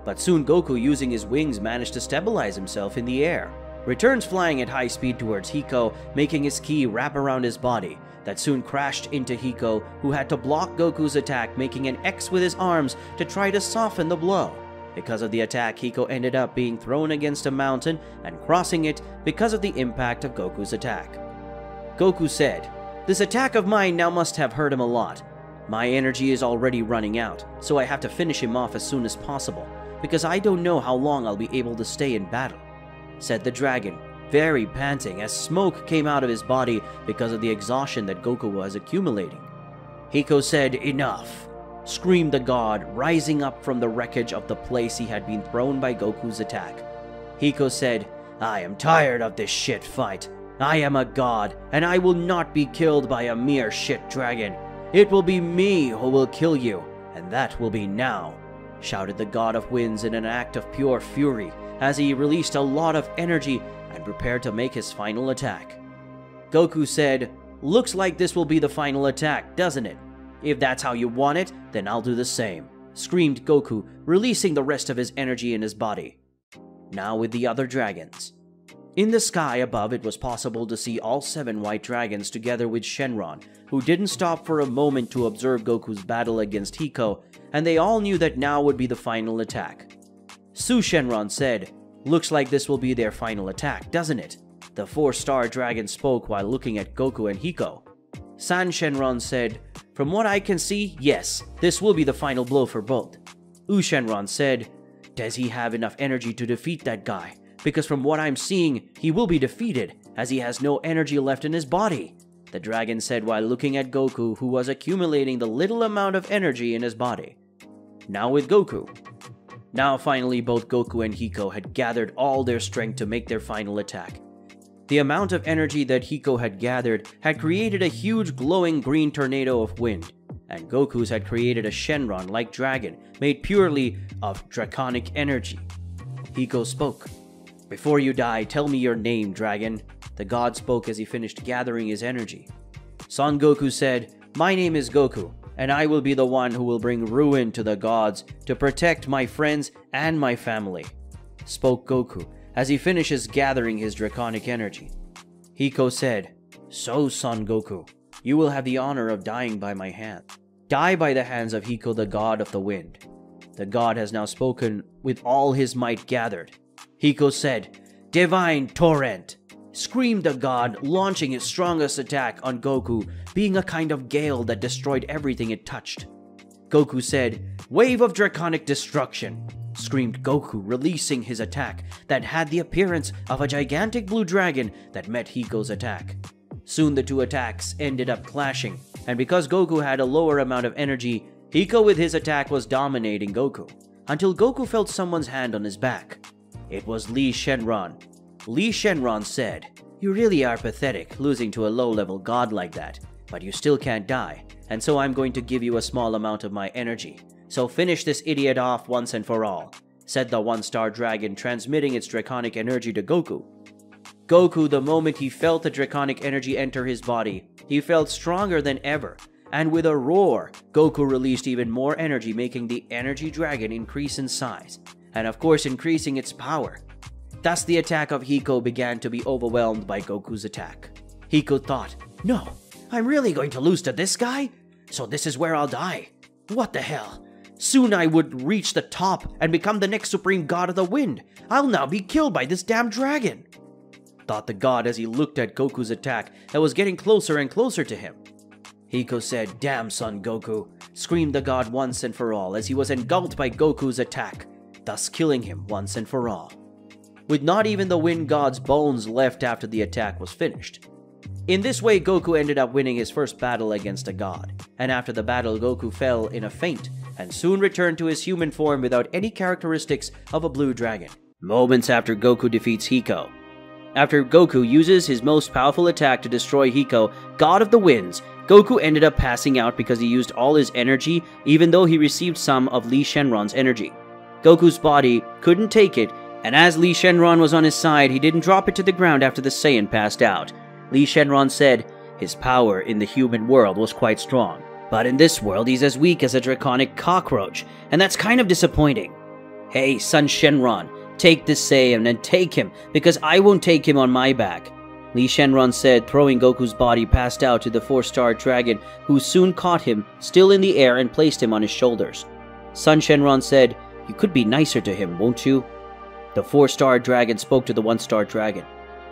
But soon Goku, using his wings, managed to stabilize himself in the air. Returns flying at high speed towards Hiko, making his ki wrap around his body, that soon crashed into Hiko, who had to block Goku's attack, making an X with his arms to try to soften the blow. Because of the attack, Hiko ended up being thrown against a mountain and crossing it because of the impact of Goku's attack. Goku said, this attack of mine now must have hurt him a lot. My energy is already running out, so I have to finish him off as soon as possible, because I don't know how long I'll be able to stay in battle, said the dragon, very panting as smoke came out of his body because of the exhaustion that Goku was accumulating. Hiko said, Enough! screamed the god, rising up from the wreckage of the place he had been thrown by Goku's attack. Hiko said, I am tired of this shit fight. I am a god, and I will not be killed by a mere shit dragon. It will be me who will kill you, and that will be now, shouted the god of winds in an act of pure fury as he released a lot of energy and prepared to make his final attack. Goku said, Looks like this will be the final attack, doesn't it? If that's how you want it, then I'll do the same, screamed Goku, releasing the rest of his energy in his body. Now with the other dragons. In the sky above, it was possible to see all seven white dragons together with Shenron, who didn't stop for a moment to observe Goku's battle against Hiko, and they all knew that now would be the final attack. Su Shenron said, Looks like this will be their final attack, doesn't it? The four-star dragon spoke while looking at Goku and Hiko. San Shenron said, From what I can see, yes, this will be the final blow for both. U Shenron said, Does he have enough energy to defeat that guy? because from what I'm seeing, he will be defeated, as he has no energy left in his body. The dragon said while looking at Goku, who was accumulating the little amount of energy in his body. Now with Goku. Now finally both Goku and Hiko had gathered all their strength to make their final attack. The amount of energy that Hiko had gathered had created a huge glowing green tornado of wind, and Goku's had created a Shenron-like dragon made purely of draconic energy. Hiko spoke. Before you die, tell me your name, dragon. The god spoke as he finished gathering his energy. Son Goku said, My name is Goku, and I will be the one who will bring ruin to the gods to protect my friends and my family. Spoke Goku as he finishes gathering his draconic energy. Hiko said, So, Son Goku, you will have the honor of dying by my hand. Die by the hands of Hiko, the god of the wind. The god has now spoken with all his might gathered. Hiko said, Divine Torrent! Screamed the god, launching his strongest attack on Goku, being a kind of gale that destroyed everything it touched. Goku said, Wave of Draconic Destruction! screamed Goku, releasing his attack that had the appearance of a gigantic blue dragon that met Hiko's attack. Soon the two attacks ended up clashing, and because Goku had a lower amount of energy, Hiko with his attack was dominating Goku, until Goku felt someone's hand on his back. It was Li Shenron. Li Shenron said, You really are pathetic, losing to a low-level god like that, but you still can't die, and so I'm going to give you a small amount of my energy. So finish this idiot off once and for all, said the one-star dragon transmitting its draconic energy to Goku. Goku, the moment he felt the draconic energy enter his body, he felt stronger than ever, and with a roar, Goku released even more energy making the energy dragon increase in size, and of course increasing its power. Thus the attack of Hiko began to be overwhelmed by Goku's attack. Hiko thought, no, I'm really going to lose to this guy? So this is where I'll die. What the hell? Soon I would reach the top and become the next supreme god of the wind. I'll now be killed by this damn dragon. Thought the god as he looked at Goku's attack that was getting closer and closer to him. Hiko said, Damn son Goku, screamed the god once and for all as he was engulfed by Goku's attack, thus killing him once and for all. With not even the wind god's bones left after the attack was finished. In this way, Goku ended up winning his first battle against a god, and after the battle, Goku fell in a faint and soon returned to his human form without any characteristics of a blue dragon. Moments after Goku defeats Hiko. After Goku uses his most powerful attack to destroy Hiko, God of the Winds, Goku ended up passing out because he used all his energy even though he received some of Li Shenron's energy. Goku's body couldn't take it, and as Li Shenron was on his side, he didn't drop it to the ground after the Saiyan passed out. Li Shenron said, his power in the human world was quite strong. But in this world, he's as weak as a draconic cockroach, and that's kind of disappointing. Hey, son Shenron, take this Saiyan and take him, because I won't take him on my back. Li Shenron said, throwing Goku's body passed out to the four-star dragon, who soon caught him, still in the air, and placed him on his shoulders. Son Shenron said, You could be nicer to him, won't you? The four-star dragon spoke to the one-star dragon.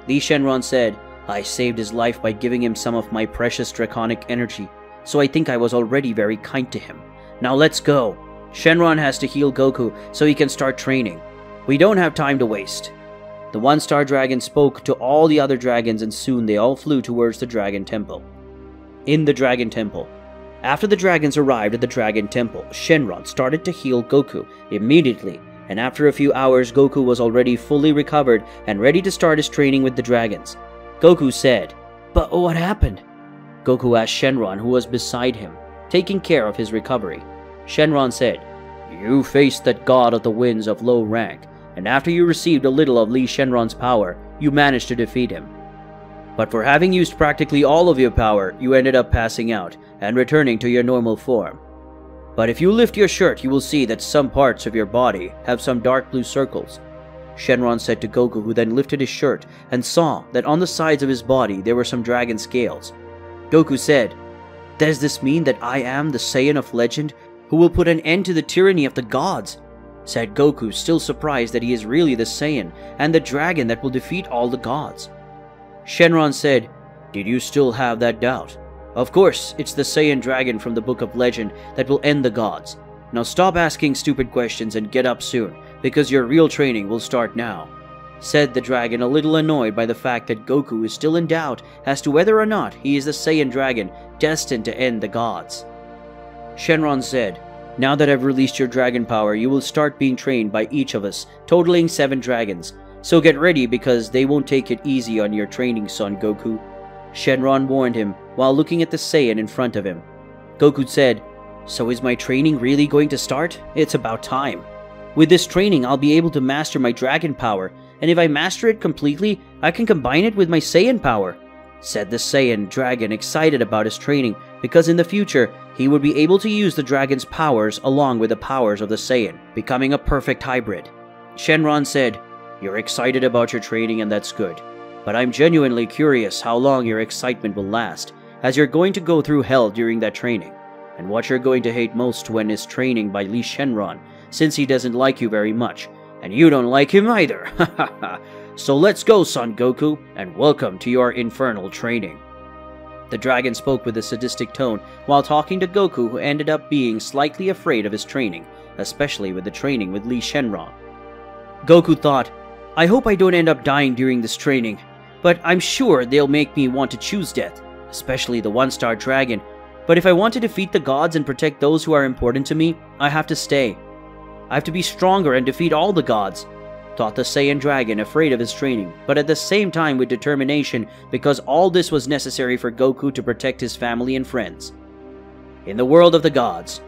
Li Shenron said, I saved his life by giving him some of my precious draconic energy so I think I was already very kind to him. Now let's go. Shenron has to heal Goku so he can start training. We don't have time to waste. The one star dragon spoke to all the other dragons, and soon they all flew towards the Dragon Temple. In the Dragon Temple. After the dragons arrived at the Dragon Temple, Shenron started to heal Goku immediately, and after a few hours, Goku was already fully recovered and ready to start his training with the dragons. Goku said, But what happened? Goku asked Shenron, who was beside him, taking care of his recovery. Shenron said, You faced that god of the winds of low rank, and after you received a little of Li Shenron's power, you managed to defeat him. But for having used practically all of your power, you ended up passing out and returning to your normal form. But if you lift your shirt, you will see that some parts of your body have some dark blue circles. Shenron said to Goku, who then lifted his shirt and saw that on the sides of his body there were some dragon scales. Goku said, Does this mean that I am the Saiyan of legend who will put an end to the tyranny of the gods? Said Goku, still surprised that he is really the Saiyan and the dragon that will defeat all the gods. Shenron said, Did you still have that doubt? Of course, it's the Saiyan dragon from the Book of Legend that will end the gods. Now stop asking stupid questions and get up soon, because your real training will start now said the dragon, a little annoyed by the fact that Goku is still in doubt as to whether or not he is the Saiyan dragon destined to end the gods. Shenron said, Now that I've released your dragon power, you will start being trained by each of us, totaling seven dragons. So get ready because they won't take it easy on your training, son Goku. Shenron warned him while looking at the Saiyan in front of him. Goku said, So is my training really going to start? It's about time. With this training, I'll be able to master my dragon power and if I master it completely, I can combine it with my Saiyan power, said the Saiyan dragon excited about his training because in the future, he would be able to use the dragon's powers along with the powers of the Saiyan, becoming a perfect hybrid. Shenron said, You're excited about your training and that's good. But I'm genuinely curious how long your excitement will last, as you're going to go through hell during that training. And what you're going to hate most when is training by Li Shenron, since he doesn't like you very much, and you don't like him either. so let's go, Son Goku, and welcome to your infernal training. The dragon spoke with a sadistic tone while talking to Goku, who ended up being slightly afraid of his training, especially with the training with Li Shenron. Goku thought, I hope I don't end up dying during this training, but I'm sure they'll make me want to choose death, especially the one star dragon. But if I want to defeat the gods and protect those who are important to me, I have to stay. I have to be stronger and defeat all the gods, thought the Saiyan dragon, afraid of his training, but at the same time with determination because all this was necessary for Goku to protect his family and friends. In the world of the gods,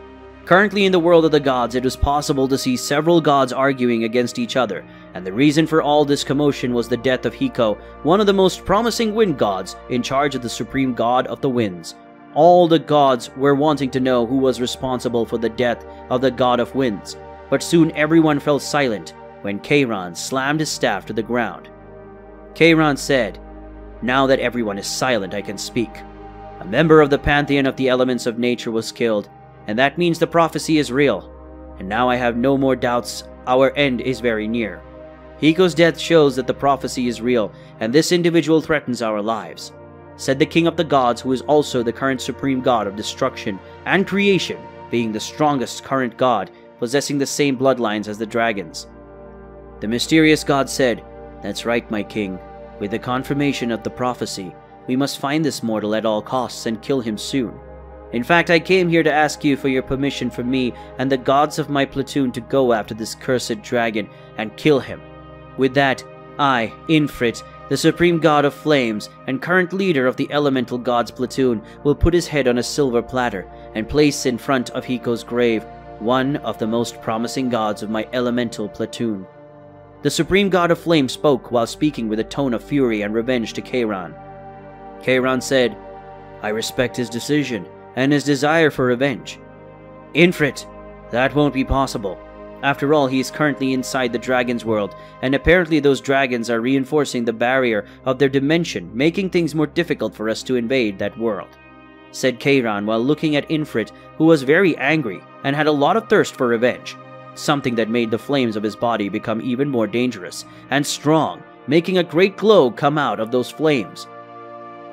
Currently in the world of the gods, it was possible to see several gods arguing against each other, and the reason for all this commotion was the death of Hiko, one of the most promising wind gods in charge of the supreme god of the winds. All the gods were wanting to know who was responsible for the death of the god of winds, but soon everyone fell silent when Kairon slammed his staff to the ground. Kairon said, Now that everyone is silent, I can speak. A member of the pantheon of the elements of nature was killed, and that means the prophecy is real. And now I have no more doubts our end is very near. Hiko's death shows that the prophecy is real, and this individual threatens our lives. Said the king of the gods, who is also the current supreme god of destruction and creation, being the strongest current god, possessing the same bloodlines as the dragons. The mysterious god said, That's right, my king. With the confirmation of the prophecy, we must find this mortal at all costs and kill him soon. In fact, I came here to ask you for your permission for me and the gods of my platoon to go after this cursed dragon and kill him. With that, I, Infrit, the supreme god of flames and current leader of the elemental gods platoon, will put his head on a silver platter and place in front of Hiko's grave one of the most promising gods of my elemental platoon. The supreme god of flame spoke while speaking with a tone of fury and revenge to Kairon. Kairon said, I respect his decision and his desire for revenge. Infrit, that won't be possible. After all, he is currently inside the dragon's world, and apparently those dragons are reinforcing the barrier of their dimension, making things more difficult for us to invade that world. Said Kairon while looking at Infrit, who was very angry and had a lot of thirst for revenge, something that made the flames of his body become even more dangerous and strong, making a great glow come out of those flames.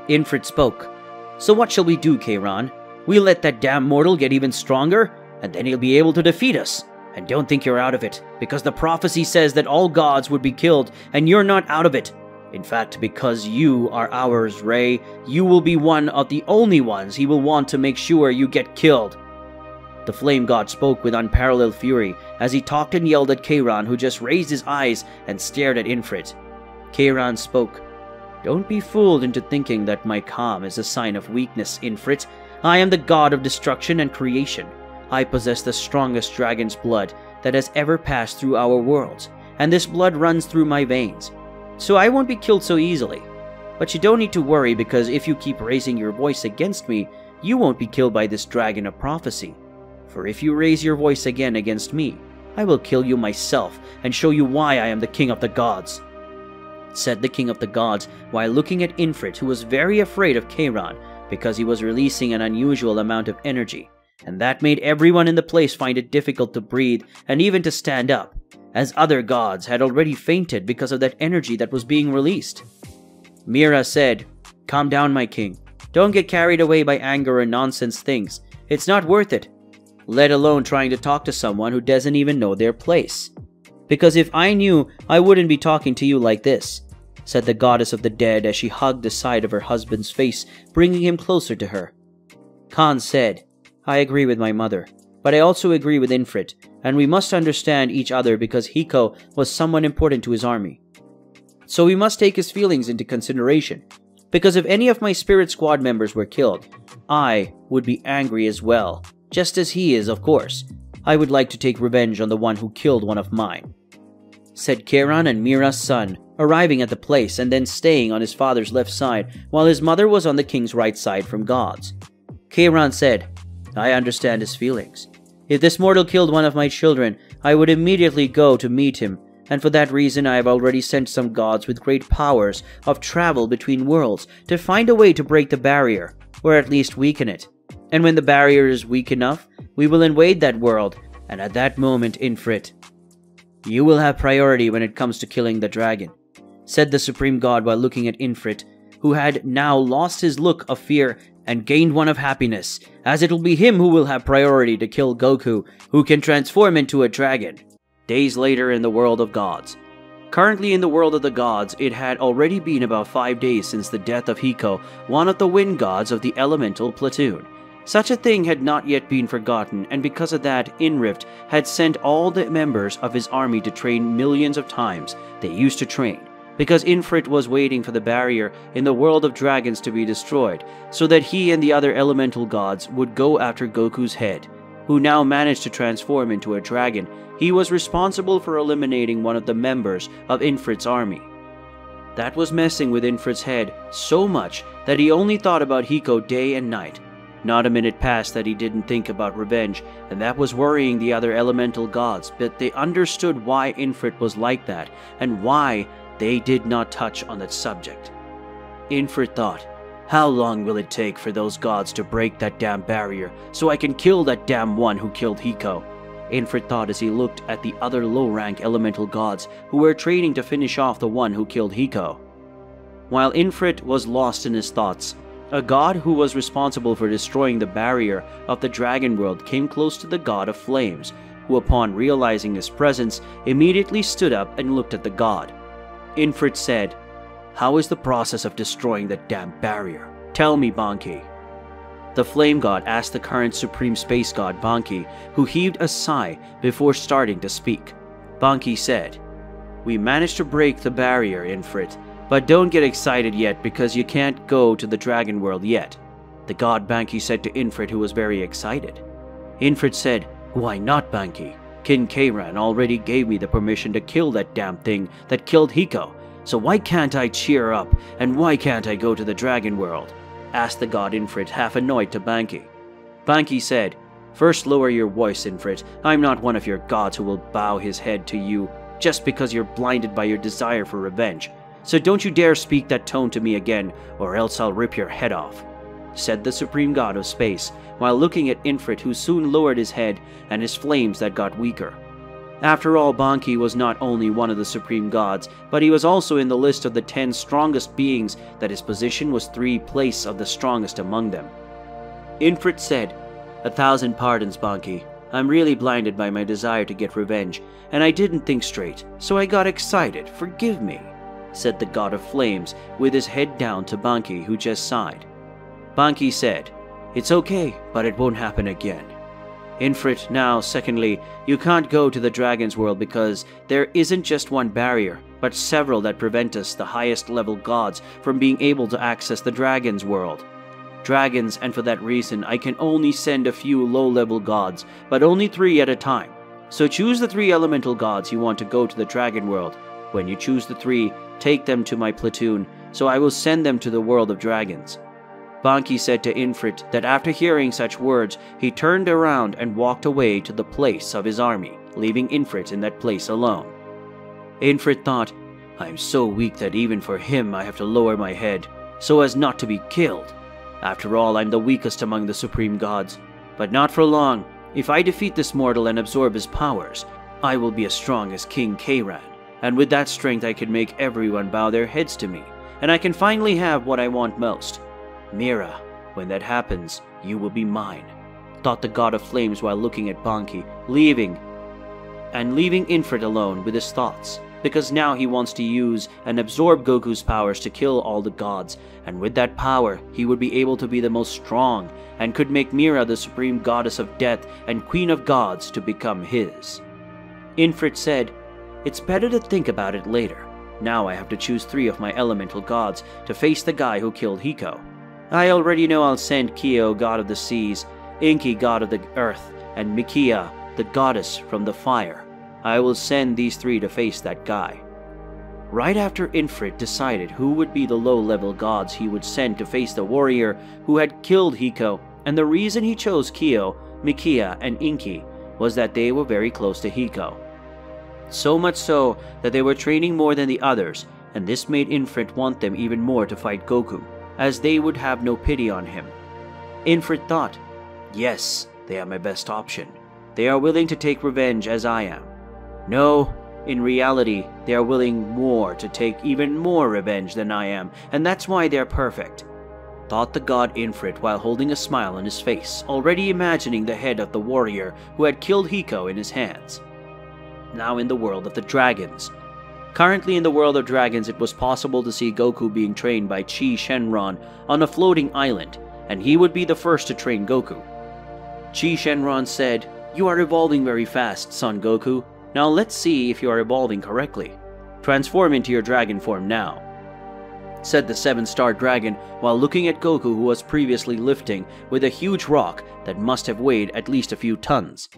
Infrit spoke. So what shall we do, Kairon? We'll let that damn mortal get even stronger, and then he'll be able to defeat us. And don't think you're out of it, because the prophecy says that all gods would be killed, and you're not out of it. In fact, because you are ours, Ray, you will be one of the only ones he will want to make sure you get killed. The Flame God spoke with unparalleled fury as he talked and yelled at Kairon, who just raised his eyes and stared at Infrit. Kairon spoke. Don't be fooled into thinking that my calm is a sign of weakness, Infrit. I am the god of destruction and creation. I possess the strongest dragon's blood that has ever passed through our worlds, and this blood runs through my veins. So I won't be killed so easily. But you don't need to worry because if you keep raising your voice against me, you won't be killed by this dragon of prophecy. For if you raise your voice again against me, I will kill you myself and show you why I am the king of the gods. Said the king of the gods while looking at Infrit, who was very afraid of Kairon because he was releasing an unusual amount of energy, and that made everyone in the place find it difficult to breathe and even to stand up, as other gods had already fainted because of that energy that was being released. Mira said, Calm down, my king. Don't get carried away by anger or nonsense things. It's not worth it. Let alone trying to talk to someone who doesn't even know their place. Because if I knew, I wouldn't be talking to you like this said the goddess of the dead as she hugged the side of her husband's face, bringing him closer to her. Khan said, I agree with my mother, but I also agree with Infrit, and we must understand each other because Hiko was someone important to his army. So we must take his feelings into consideration, because if any of my spirit squad members were killed, I would be angry as well, just as he is, of course. I would like to take revenge on the one who killed one of mine said Kairon and Mira's son, arriving at the place and then staying on his father's left side while his mother was on the king's right side from God's. Kairon said, I understand his feelings. If this mortal killed one of my children, I would immediately go to meet him, and for that reason I have already sent some gods with great powers of travel between worlds to find a way to break the barrier, or at least weaken it. And when the barrier is weak enough, we will invade that world, and at that moment, Infrit, you will have priority when it comes to killing the dragon, said the Supreme God while looking at Infrit, who had now lost his look of fear and gained one of happiness, as it will be him who will have priority to kill Goku, who can transform into a dragon. Days later in the world of gods. Currently in the world of the gods, it had already been about five days since the death of Hiko, one of the wind gods of the elemental platoon. Such a thing had not yet been forgotten, and because of that, Infrit had sent all the members of his army to train millions of times they used to train, because Infrit was waiting for the barrier in the world of dragons to be destroyed, so that he and the other elemental gods would go after Goku's head, who now managed to transform into a dragon. He was responsible for eliminating one of the members of Infrit's army. That was messing with Infrit's head so much that he only thought about Hiko day and night. Not a minute passed that he didn't think about revenge, and that was worrying the other elemental gods, but they understood why Infrit was like that, and why they did not touch on that subject. Infrit thought, how long will it take for those gods to break that damn barrier so I can kill that damn one who killed Hiko? Infrit thought as he looked at the other low rank elemental gods who were training to finish off the one who killed Hiko. While Infrit was lost in his thoughts, a god who was responsible for destroying the barrier of the dragon world came close to the god of flames, who upon realizing his presence immediately stood up and looked at the god. Infrit said, How is the process of destroying that damn barrier? Tell me, Banki. The flame god asked the current supreme space god Banki, who heaved a sigh before starting to speak. Banki said, We managed to break the barrier, Infrit, but don't get excited yet because you can't go to the dragon world yet. The god Banki said to Infrit, who was very excited. Infrit said, Why not, Banki? King Kairan already gave me the permission to kill that damn thing that killed Hiko, so why can't I cheer up and why can't I go to the dragon world? asked the god Infrit, half annoyed to Banki. Banki said, First lower your voice, Infrit. I'm not one of your gods who will bow his head to you just because you're blinded by your desire for revenge. So don't you dare speak that tone to me again, or else I'll rip your head off, said the supreme god of space, while looking at Infrit who soon lowered his head and his flames that got weaker. After all, Banki was not only one of the supreme gods, but he was also in the list of the ten strongest beings that his position was three place of the strongest among them. Infrit said, A thousand pardons, Banki. I'm really blinded by my desire to get revenge, and I didn't think straight, so I got excited. Forgive me, said the god of flames, with his head down to Banki, who just sighed. Banki said, It's okay, but it won't happen again. Infrit, now, secondly, you can't go to the dragon's world because there isn't just one barrier, but several that prevent us, the highest level gods, from being able to access the dragon's world. Dragons, and for that reason, I can only send a few low level gods, but only three at a time. So choose the three elemental gods you want to go to the dragon world. When you choose the three, take them to my platoon, so I will send them to the world of dragons. Banki said to Infrit that after hearing such words, he turned around and walked away to the place of his army, leaving Infrit in that place alone. Infrit thought, I am so weak that even for him I have to lower my head, so as not to be killed. After all, I'm the weakest among the supreme gods. But not for long. If I defeat this mortal and absorb his powers, I will be as strong as King Kairan, and with that strength I can make everyone bow their heads to me, and I can finally have what I want most. Mira, when that happens, you will be mine, thought the god of flames while looking at Banki, leaving and leaving Infrit alone with his thoughts, because now he wants to use and absorb Goku's powers to kill all the gods, and with that power, he would be able to be the most strong, and could make Mira the supreme goddess of death and queen of gods to become his. Infrit said, It's better to think about it later. Now I have to choose three of my elemental gods to face the guy who killed Hiko. I already know I'll send Kyo, god of the seas, Inki, god of the earth, and Mikia, the goddess from the fire. I will send these three to face that guy. Right after Infrit decided who would be the low level gods he would send to face the warrior who had killed Hiko, and the reason he chose Kyo, Mikia, and Inki was that they were very close to Hiko. So much so that they were training more than the others, and this made Infrit want them even more to fight Goku, as they would have no pity on him. Infrit thought, Yes, they are my best option. They are willing to take revenge as I am. No, in reality, they are willing more to take even more revenge than I am, and that's why they're perfect. Thought the god Infrit while holding a smile on his face, already imagining the head of the warrior who had killed Hiko in his hands. Now in the world of the dragons. Currently in the world of dragons, it was possible to see Goku being trained by Chi Shenron on a floating island, and he would be the first to train Goku. Chi Shenron said, You are evolving very fast, son Goku. Now let's see if you are evolving correctly. Transform into your dragon form now. Said the seven star dragon while looking at Goku, who was previously lifting with a huge rock that must have weighed at least a few tons.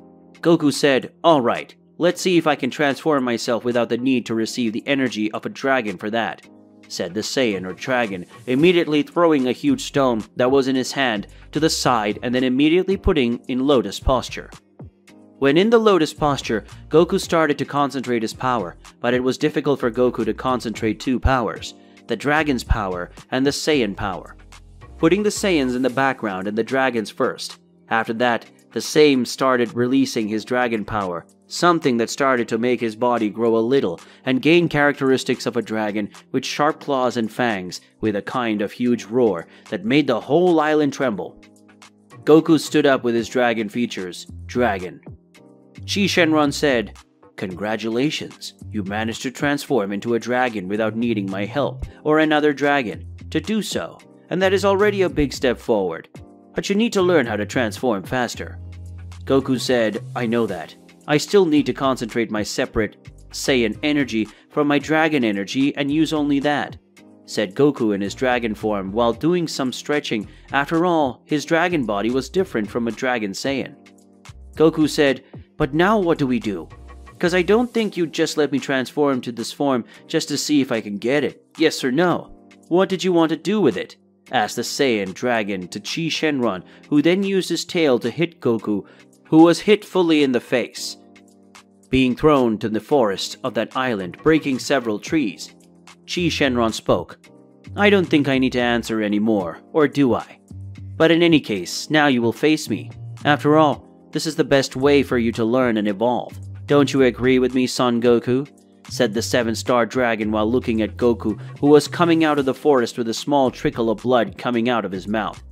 Goku said, Alright, let's see if I can transform myself without the need to receive the energy of a dragon for that said the Saiyan or dragon, immediately throwing a huge stone that was in his hand to the side and then immediately putting in lotus posture. When in the lotus posture, Goku started to concentrate his power, but it was difficult for Goku to concentrate two powers, the dragon's power and the Saiyan power. Putting the Saiyans in the background and the dragons first. After that, the same started releasing his dragon power, something that started to make his body grow a little and gain characteristics of a dragon with sharp claws and fangs, with a kind of huge roar that made the whole island tremble. Goku stood up with his dragon features, Dragon. Chi Shenron said, Congratulations, you managed to transform into a dragon without needing my help or another dragon to do so, and that is already a big step forward. But you need to learn how to transform faster. Goku said, I know that. I still need to concentrate my separate Saiyan energy from my dragon energy and use only that, said Goku in his dragon form while doing some stretching. After all, his dragon body was different from a dragon Saiyan. Goku said, But now what do we do? Because I don't think you'd just let me transform to this form just to see if I can get it. Yes or no? What did you want to do with it? asked the Saiyan dragon to Chi Shenron, who then used his tail to hit Goku who was hit fully in the face, being thrown to the forest of that island, breaking several trees. Chi Shenron spoke. I don't think I need to answer any more, or do I? But in any case, now you will face me. After all, this is the best way for you to learn and evolve. Don't you agree with me, Son Goku? said the seven star dragon while looking at Goku, who was coming out of the forest with a small trickle of blood coming out of his mouth.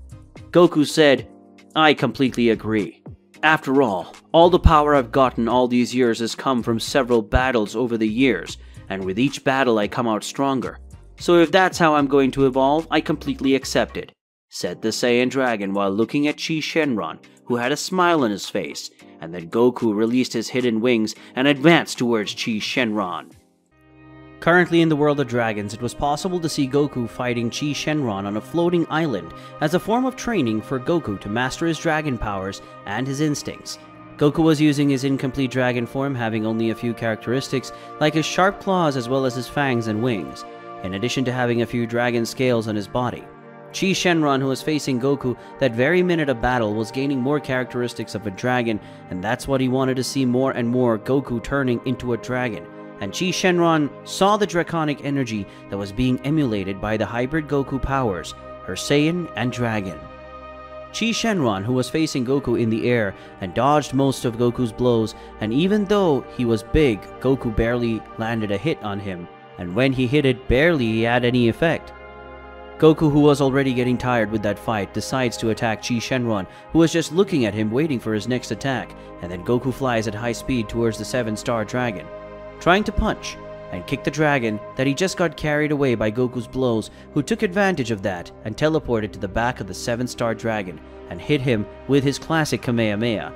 Goku said, I completely agree. After all, all the power I've gotten all these years has come from several battles over the years, and with each battle I come out stronger. So if that's how I'm going to evolve, I completely accept it, said the Saiyan Dragon while looking at Chi Shenron, who had a smile on his face, and then Goku released his hidden wings and advanced towards Chi Shenron. Currently in the world of dragons, it was possible to see Goku fighting Chi Shenron on a floating island as a form of training for Goku to master his dragon powers and his instincts. Goku was using his incomplete dragon form, having only a few characteristics, like his sharp claws as well as his fangs and wings, in addition to having a few dragon scales on his body. Chi Shenron, who was facing Goku that very minute of battle, was gaining more characteristics of a dragon, and that's what he wanted to see more and more Goku turning into a dragon and Chi Shenron saw the draconic energy that was being emulated by the hybrid Goku powers, her Saiyan and Dragon. Chi Shenron, who was facing Goku in the air and dodged most of Goku's blows, and even though he was big, Goku barely landed a hit on him, and when he hit it, barely had any effect. Goku, who was already getting tired with that fight, decides to attack Chi Shenron, who was just looking at him waiting for his next attack, and then Goku flies at high speed towards the 7-star dragon trying to punch and kick the dragon that he just got carried away by Goku's blows, who took advantage of that and teleported to the back of the 7-star dragon and hit him with his classic Kamehameha.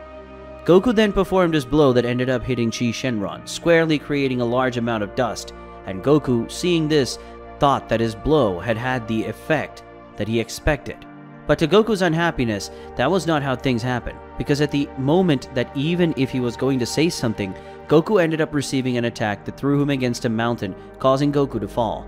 Goku then performed his blow that ended up hitting Chi Shenron, squarely creating a large amount of dust, and Goku, seeing this, thought that his blow had had the effect that he expected. But to Goku's unhappiness, that was not how things happened, because at the moment that even if he was going to say something, Goku ended up receiving an attack that threw him against a mountain, causing Goku to fall.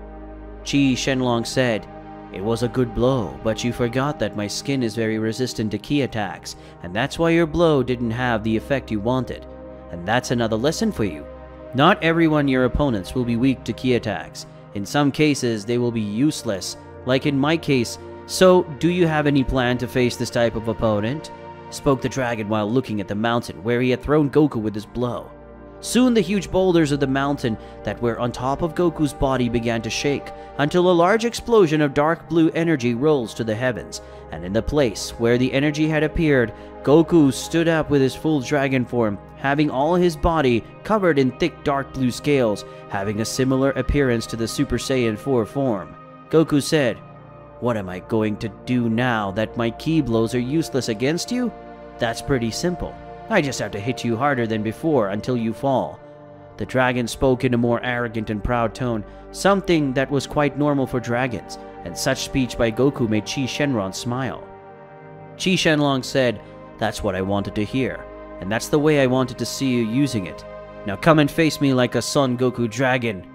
Chi Shenlong said, It was a good blow, but you forgot that my skin is very resistant to ki attacks, and that's why your blow didn't have the effect you wanted. And that's another lesson for you. Not everyone your opponents will be weak to ki attacks. In some cases, they will be useless, like in my case. So, do you have any plan to face this type of opponent? Spoke the dragon while looking at the mountain where he had thrown Goku with his blow. Soon the huge boulders of the mountain that were on top of Goku's body began to shake until a large explosion of dark blue energy rose to the heavens, and in the place where the energy had appeared, Goku stood up with his full dragon form, having all his body covered in thick dark blue scales, having a similar appearance to the Super Saiyan 4 form. Goku said, What am I going to do now that my ki blows are useless against you? That's pretty simple. I just have to hit you harder than before until you fall. The dragon spoke in a more arrogant and proud tone, something that was quite normal for dragons, and such speech by Goku made Chi Shenron smile. Chi Shenlong said, That's what I wanted to hear, and that's the way I wanted to see you using it. Now come and face me like a Son Goku dragon,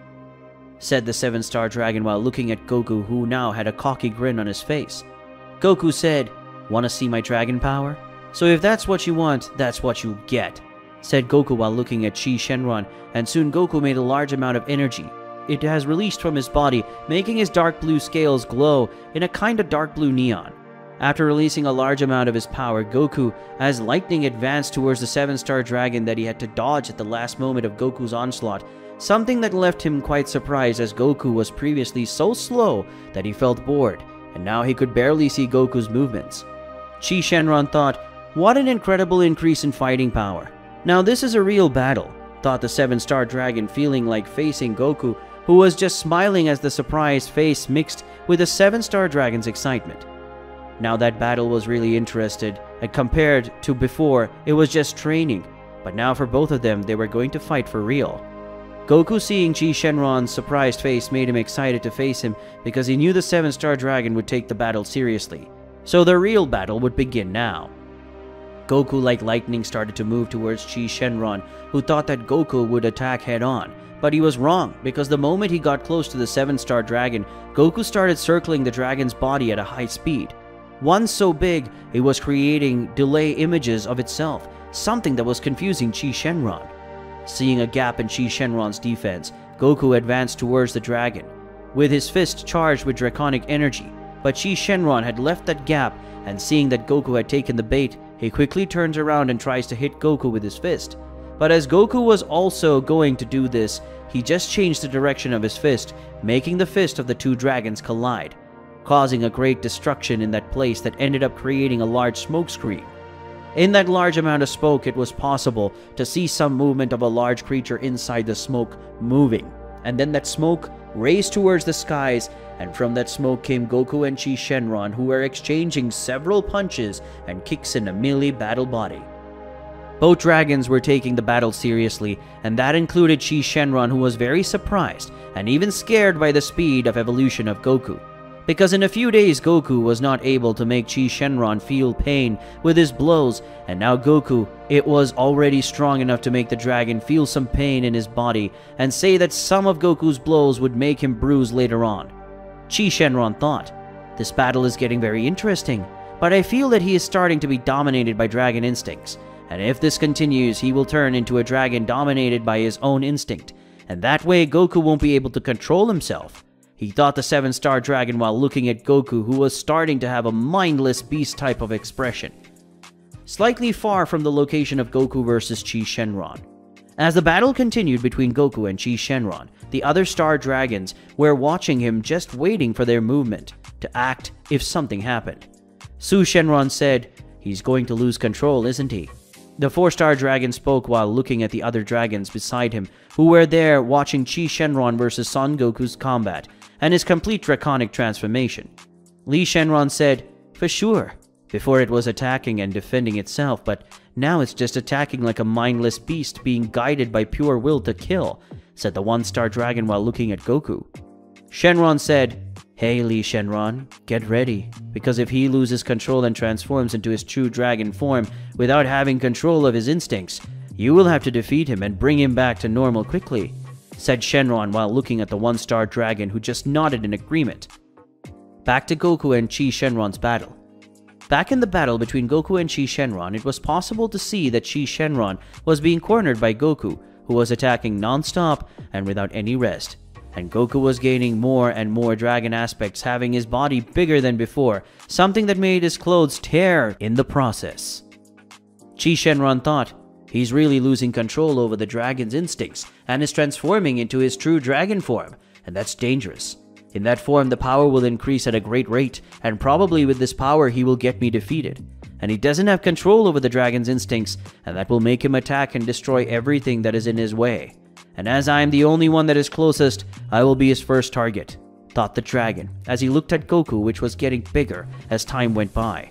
said the seven star dragon while looking at Goku, who now had a cocky grin on his face. Goku said, Wanna see my dragon power? So if that's what you want, that's what you get, said Goku while looking at Chi Shenron, and soon Goku made a large amount of energy. It has released from his body, making his dark blue scales glow in a kind of dark blue neon. After releasing a large amount of his power, Goku, as lightning advanced towards the seven-star dragon that he had to dodge at the last moment of Goku's onslaught, something that left him quite surprised as Goku was previously so slow that he felt bored, and now he could barely see Goku's movements. Chi Shenron thought, what an incredible increase in fighting power. Now this is a real battle, thought the 7-star dragon feeling like facing Goku, who was just smiling as the surprised face mixed with the 7-star dragon's excitement. Now that battle was really interested, and compared to before, it was just training, but now for both of them, they were going to fight for real. Goku seeing Chi Shenron's surprised face made him excited to face him because he knew the 7-star dragon would take the battle seriously. So the real battle would begin now. Goku like lightning started to move towards Chi Shenron, who thought that Goku would attack head-on. But he was wrong, because the moment he got close to the 7-star dragon, Goku started circling the dragon's body at a high speed. One so big, it was creating delay images of itself, something that was confusing Chi Shenron. Seeing a gap in Chi Shenron's defense, Goku advanced towards the dragon, with his fist charged with draconic energy. But Chi Shenron had left that gap, and seeing that Goku had taken the bait, he quickly turns around and tries to hit Goku with his fist. But as Goku was also going to do this, he just changed the direction of his fist, making the fist of the two dragons collide, causing a great destruction in that place that ended up creating a large smoke screen. In that large amount of smoke, it was possible to see some movement of a large creature inside the smoke moving, and then that smoke raised towards the skies and from that smoke came Goku and Chi Shenron who were exchanging several punches and kicks in a melee battle body. Both dragons were taking the battle seriously, and that included Chi Shenron who was very surprised and even scared by the speed of evolution of Goku. Because in a few days Goku was not able to make Chi Shenron feel pain with his blows, and now Goku, it was already strong enough to make the dragon feel some pain in his body and say that some of Goku's blows would make him bruise later on. Chi Shenron thought. This battle is getting very interesting, but I feel that he is starting to be dominated by dragon instincts, and if this continues, he will turn into a dragon dominated by his own instinct, and that way Goku won't be able to control himself. He thought the 7-star dragon while looking at Goku who was starting to have a mindless beast type of expression. Slightly far from the location of Goku versus Chi Shenron. As the battle continued between Goku and Chi Shenron, the other star dragons were watching him just waiting for their movement to act if something happened. Su Shenron said, He's going to lose control, isn't he? The four-star dragon spoke while looking at the other dragons beside him, who were there watching Chi Shenron versus Son Goku's combat and his complete draconic transformation. Li Shenron said, For sure, before it was attacking and defending itself, but now it's just attacking like a mindless beast being guided by pure will to kill, said the one-star dragon while looking at Goku. Shenron said, Hey Li Shenron, get ready, because if he loses control and transforms into his true dragon form without having control of his instincts, you will have to defeat him and bring him back to normal quickly, said Shenron while looking at the one-star dragon who just nodded in agreement. Back to Goku and Chi Shenron's battle. Back in the battle between Goku and Chi Shenron, it was possible to see that Chi Shenron was being cornered by Goku, who was attacking non-stop and without any rest. And Goku was gaining more and more dragon aspects, having his body bigger than before, something that made his clothes tear in the process. Chi Shenron thought, he's really losing control over the dragon's instincts and is transforming into his true dragon form, and that's dangerous. In that form, the power will increase at a great rate, and probably with this power, he will get me defeated. And he doesn't have control over the dragon's instincts, and that will make him attack and destroy everything that is in his way. And as I am the only one that is closest, I will be his first target, thought the dragon, as he looked at Goku, which was getting bigger as time went by.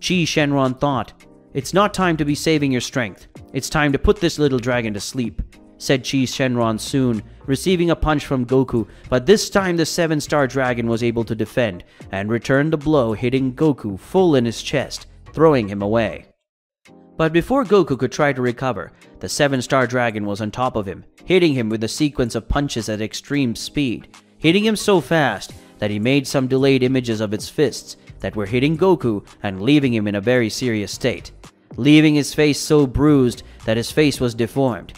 Chi Shenron thought, It's not time to be saving your strength. It's time to put this little dragon to sleep said Chi Shenron soon, receiving a punch from Goku, but this time the 7-star dragon was able to defend and returned the blow hitting Goku full in his chest, throwing him away. But before Goku could try to recover, the 7-star dragon was on top of him, hitting him with a sequence of punches at extreme speed, hitting him so fast that he made some delayed images of its fists that were hitting Goku and leaving him in a very serious state, leaving his face so bruised that his face was deformed.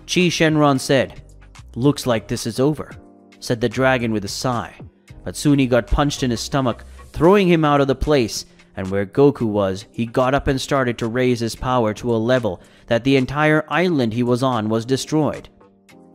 Chi Shenron said, Looks like this is over, said the dragon with a sigh. But soon he got punched in his stomach, throwing him out of the place, and where Goku was, he got up and started to raise his power to a level that the entire island he was on was destroyed.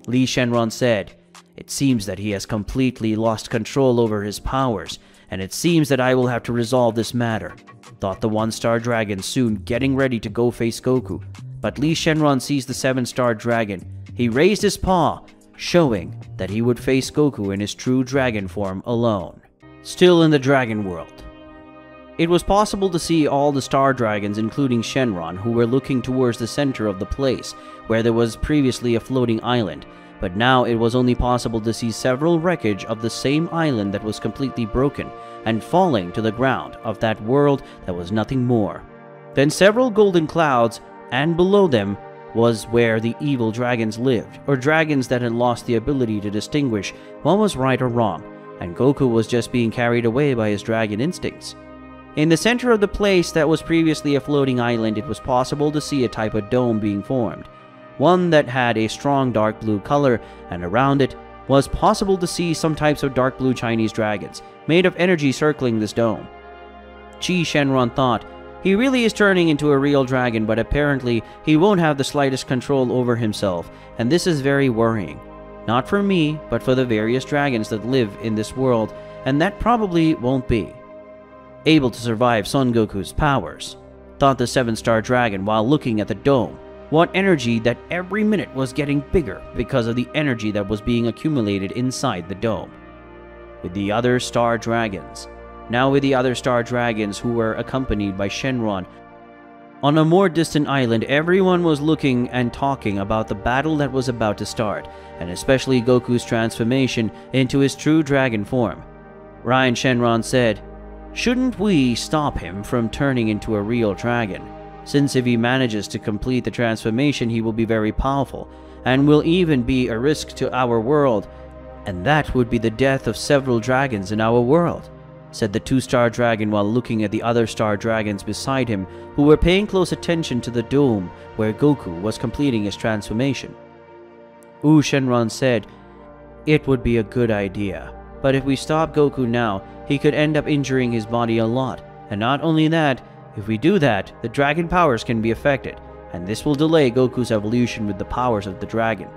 Li Shenron said, It seems that he has completely lost control over his powers, and it seems that I will have to resolve this matter, thought the one-star dragon soon getting ready to go face Goku. But Li Shenron sees the seven-star dragon. He raised his paw, showing that he would face Goku in his true dragon form alone. Still in the dragon world. It was possible to see all the star dragons including Shenron who were looking towards the center of the place where there was previously a floating island, but now it was only possible to see several wreckage of the same island that was completely broken and falling to the ground of that world that was nothing more. Then several golden clouds and below them was where the evil dragons lived, or dragons that had lost the ability to distinguish what was right or wrong, and Goku was just being carried away by his dragon instincts. In the center of the place that was previously a floating island, it was possible to see a type of dome being formed, one that had a strong dark blue color, and around it was possible to see some types of dark blue Chinese dragons, made of energy circling this dome. Chi Shenron thought he really is turning into a real dragon, but apparently he won't have the slightest control over himself, and this is very worrying. Not for me, but for the various dragons that live in this world, and that probably won't be. Able to survive Son Goku's powers, thought the 7-star dragon while looking at the dome. What energy that every minute was getting bigger because of the energy that was being accumulated inside the dome. With the other star dragons, now with the other star dragons who were accompanied by Shenron. On a more distant island, everyone was looking and talking about the battle that was about to start, and especially Goku's transformation into his true dragon form. Ryan Shenron said, Shouldn't we stop him from turning into a real dragon? Since if he manages to complete the transformation, he will be very powerful, and will even be a risk to our world, and that would be the death of several dragons in our world said the two-star dragon while looking at the other star dragons beside him who were paying close attention to the dome where Goku was completing his transformation. U Shenron said, It would be a good idea, but if we stop Goku now, he could end up injuring his body a lot, and not only that, if we do that, the dragon powers can be affected, and this will delay Goku's evolution with the powers of the dragon.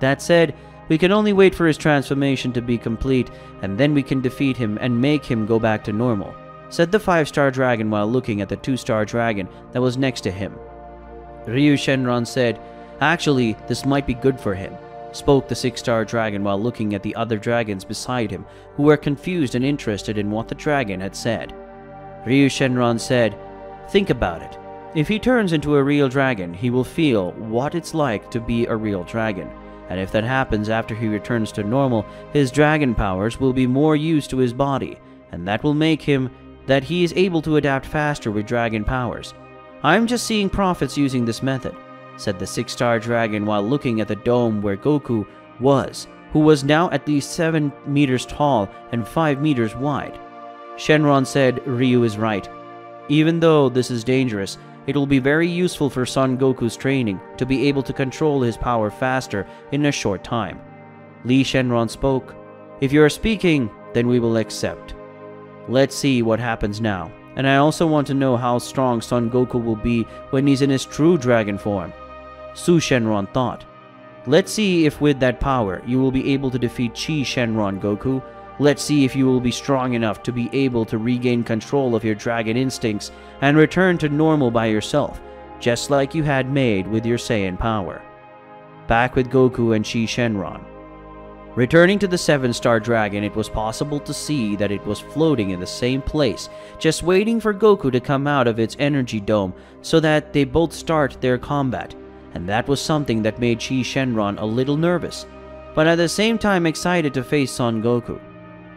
That said, we can only wait for his transformation to be complete, and then we can defeat him and make him go back to normal, said the 5-star dragon while looking at the 2-star dragon that was next to him. Ryu Shenron said, Actually, this might be good for him, spoke the 6-star dragon while looking at the other dragons beside him, who were confused and interested in what the dragon had said. Ryu Shenron said, Think about it. If he turns into a real dragon, he will feel what it's like to be a real dragon and if that happens after he returns to normal, his dragon powers will be more used to his body, and that will make him that he is able to adapt faster with dragon powers. I'm just seeing profits using this method, said the six-star dragon while looking at the dome where Goku was, who was now at least 7 meters tall and 5 meters wide. Shenron said Ryu is right. Even though this is dangerous, it will be very useful for Son Goku's training to be able to control his power faster in a short time. Li Shenron spoke, If you are speaking, then we will accept. Let's see what happens now. And I also want to know how strong Son Goku will be when he's in his true dragon form. Su Shenron thought. Let's see if with that power you will be able to defeat Chi Shenron Goku. Let's see if you will be strong enough to be able to regain control of your dragon instincts and return to normal by yourself, just like you had made with your Saiyan power. Back with Goku and Chi Shenron. Returning to the seven star dragon, it was possible to see that it was floating in the same place, just waiting for Goku to come out of its energy dome so that they both start their combat. And that was something that made Chi Shenron a little nervous, but at the same time excited to face Son Goku.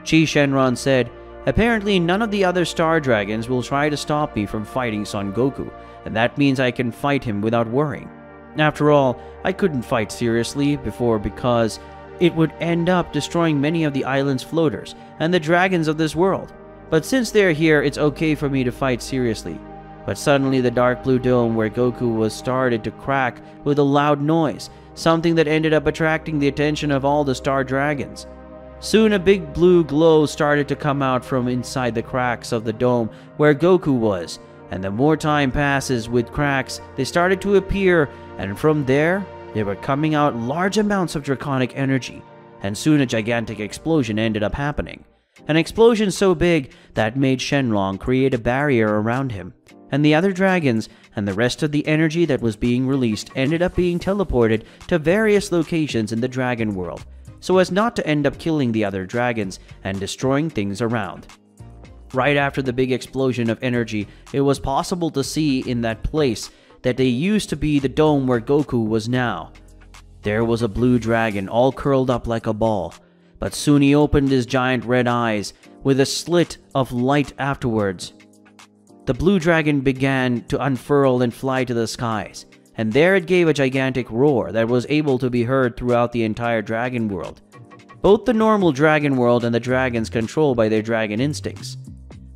Chi Shenron said, Apparently, none of the other Star Dragons will try to stop me from fighting Son Goku, and that means I can fight him without worrying. After all, I couldn't fight seriously before because it would end up destroying many of the island's floaters and the dragons of this world. But since they're here, it's okay for me to fight seriously. But suddenly the dark blue dome where Goku was started to crack with a loud noise, something that ended up attracting the attention of all the star dragons. Soon a big blue glow started to come out from inside the cracks of the dome where Goku was, and the more time passes with cracks, they started to appear, and from there, they were coming out large amounts of draconic energy, and soon a gigantic explosion ended up happening. An explosion so big that made Shenlong create a barrier around him, and the other dragons and the rest of the energy that was being released ended up being teleported to various locations in the dragon world, so as not to end up killing the other dragons and destroying things around. Right after the big explosion of energy, it was possible to see in that place that they used to be the dome where Goku was now. There was a blue dragon all curled up like a ball, but soon he opened his giant red eyes with a slit of light afterwards. The blue dragon began to unfurl and fly to the skies, and there it gave a gigantic roar that was able to be heard throughout the entire dragon world. Both the normal dragon world and the dragons controlled by their dragon instincts.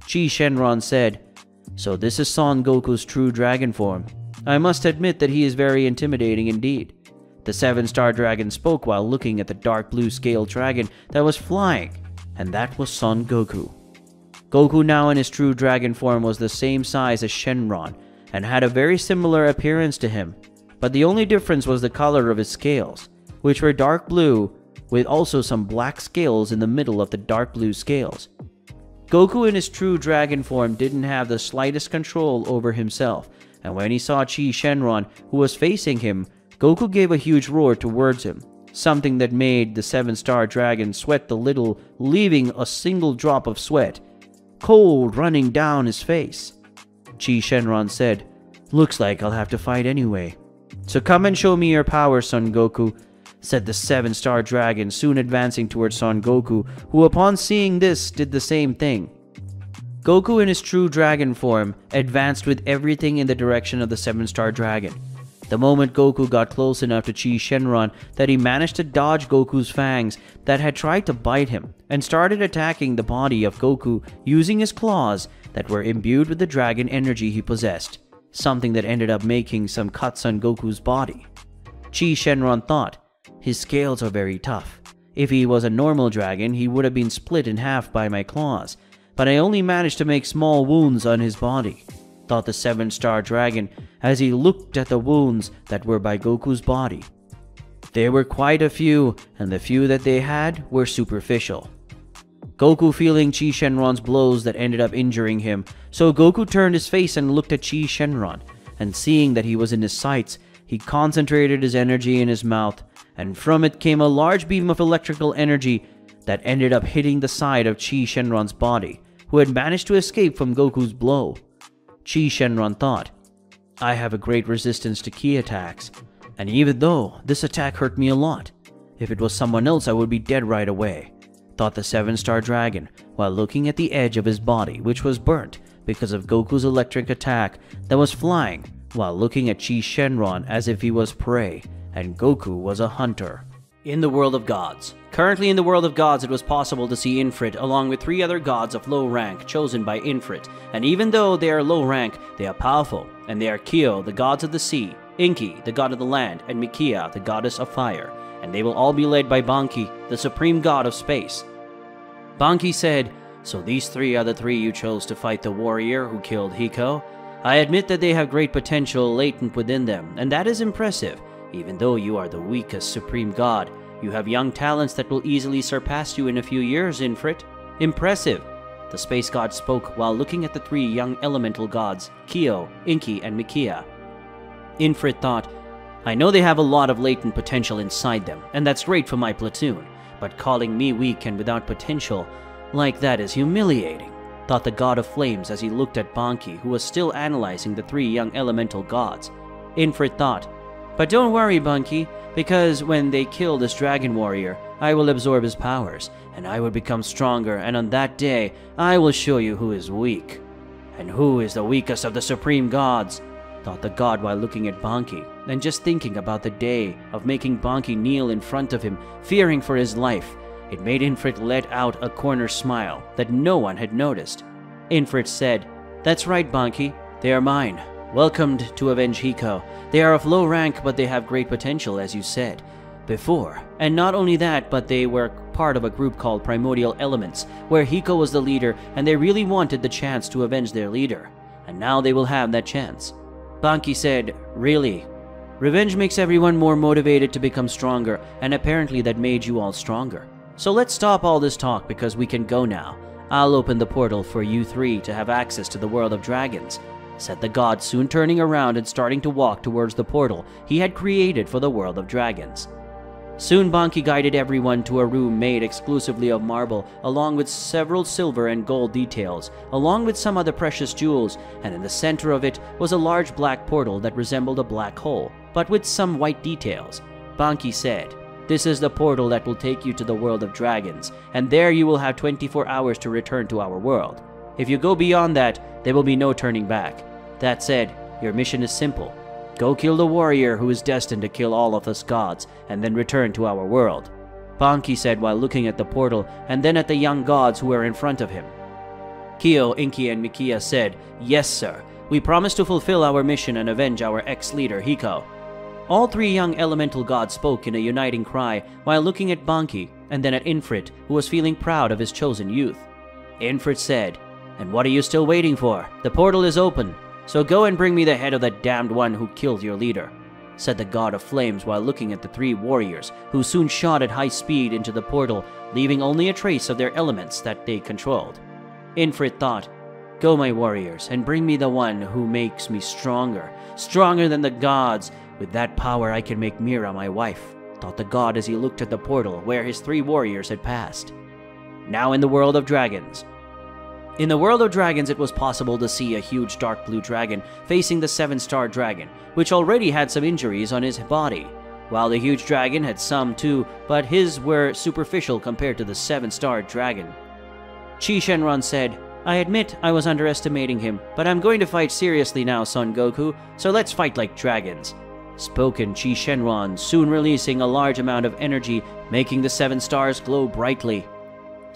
Chi Shenron said, So this is Son Goku's true dragon form. I must admit that he is very intimidating indeed. The seven star dragon spoke while looking at the dark blue scaled dragon that was flying, and that was Son Goku. Goku now in his true dragon form was the same size as Shenron and had a very similar appearance to him, but the only difference was the color of his scales, which were dark blue with also some black scales in the middle of the dark blue scales. Goku in his true dragon form didn't have the slightest control over himself and when he saw Chi Shenron, who was facing him, Goku gave a huge roar towards him, something that made the seven star dragon sweat a little, leaving a single drop of sweat, cold running down his face. Chi Shenron said, Looks like I'll have to fight anyway. So come and show me your power, Son Goku, said the seven star dragon, soon advancing towards Son Goku, who upon seeing this did the same thing. Goku in his true dragon form advanced with everything in the direction of the 7-star dragon. The moment Goku got close enough to Chi Shenron that he managed to dodge Goku's fangs that had tried to bite him and started attacking the body of Goku using his claws that were imbued with the dragon energy he possessed, something that ended up making some cuts on Goku's body. Chi Shenron thought, his scales are very tough. If he was a normal dragon, he would have been split in half by my claws, but I only managed to make small wounds on his body, thought the seven star dragon as he looked at the wounds that were by Goku's body. There were quite a few, and the few that they had were superficial. Goku feeling Chi Shenron's blows that ended up injuring him, so Goku turned his face and looked at Chi Shenron, and seeing that he was in his sights, he concentrated his energy in his mouth, and from it came a large beam of electrical energy that ended up hitting the side of Chi Shenron's body, who had managed to escape from Goku's blow. Chi Shenron thought, I have a great resistance to ki attacks, and even though this attack hurt me a lot, if it was someone else I would be dead right away, thought the 7-star dragon while looking at the edge of his body which was burnt because of Goku's electric attack that was flying while looking at Chi Shenron as if he was prey and Goku was a hunter. In the world of gods. Currently in the world of gods, it was possible to see Infrit along with three other gods of low rank chosen by Infrit, and even though they are low rank, they are powerful, and they are Kyo, the gods of the sea, Inki, the god of the land, and Mikia, the goddess of fire, and they will all be led by Banki, the supreme god of space. Banki said, So these three are the three you chose to fight the warrior who killed Hiko? I admit that they have great potential latent within them, and that is impressive. Even though you are the weakest supreme god, you have young talents that will easily surpass you in a few years, Infrit. Impressive. The space god spoke while looking at the three young elemental gods, Kyo, Inki, and Mikia. Infrit thought, I know they have a lot of latent potential inside them, and that's great for my platoon, but calling me weak and without potential like that is humiliating, thought the god of flames as he looked at Banki, who was still analyzing the three young elemental gods. Infrit thought, but don't worry, Banki, because when they kill this dragon warrior, I will absorb his powers, and I will become stronger, and on that day, I will show you who is weak. And who is the weakest of the supreme gods? thought the god while looking at Banki, and just thinking about the day of making Banki kneel in front of him, fearing for his life. It made Infrit let out a corner smile that no one had noticed. Infrit said, That's right, Banki, they are mine. Welcomed to avenge Hiko. They are of low rank, but they have great potential, as you said before. And not only that, but they were part of a group called Primordial Elements, where Hiko was the leader, and they really wanted the chance to avenge their leader. And now they will have that chance. Banki said, Really? Revenge makes everyone more motivated to become stronger, and apparently that made you all stronger. So let's stop all this talk because we can go now. I'll open the portal for you three to have access to the world of dragons said the god, soon turning around and starting to walk towards the portal he had created for the world of dragons. Soon Banki guided everyone to a room made exclusively of marble, along with several silver and gold details, along with some other precious jewels, and in the center of it was a large black portal that resembled a black hole, but with some white details. Banki said, This is the portal that will take you to the world of dragons, and there you will have 24 hours to return to our world. If you go beyond that, there will be no turning back. That said, your mission is simple. Go kill the warrior who is destined to kill all of us gods, and then return to our world. Banki said while looking at the portal, and then at the young gods who were in front of him. Kyo, Inki, and Mikia said, Yes, sir. We promise to fulfill our mission and avenge our ex-leader, Hiko. All three young elemental gods spoke in a uniting cry while looking at Banki, and then at Infrit, who was feeling proud of his chosen youth. Infrit said, and what are you still waiting for? The portal is open, so go and bring me the head of that damned one who killed your leader, said the god of flames while looking at the three warriors, who soon shot at high speed into the portal, leaving only a trace of their elements that they controlled. Infrit thought, Go, my warriors, and bring me the one who makes me stronger, stronger than the gods. With that power, I can make Mira my wife, thought the god as he looked at the portal where his three warriors had passed. Now in the world of dragons, in the world of dragons, it was possible to see a huge dark blue dragon facing the seven star dragon, which already had some injuries on his body. While the huge dragon had some too, but his were superficial compared to the seven star dragon. Chi Shenron said, I admit I was underestimating him, but I'm going to fight seriously now, Son Goku, so let's fight like dragons. Spoken Chi Shenron, soon releasing a large amount of energy, making the seven stars glow brightly.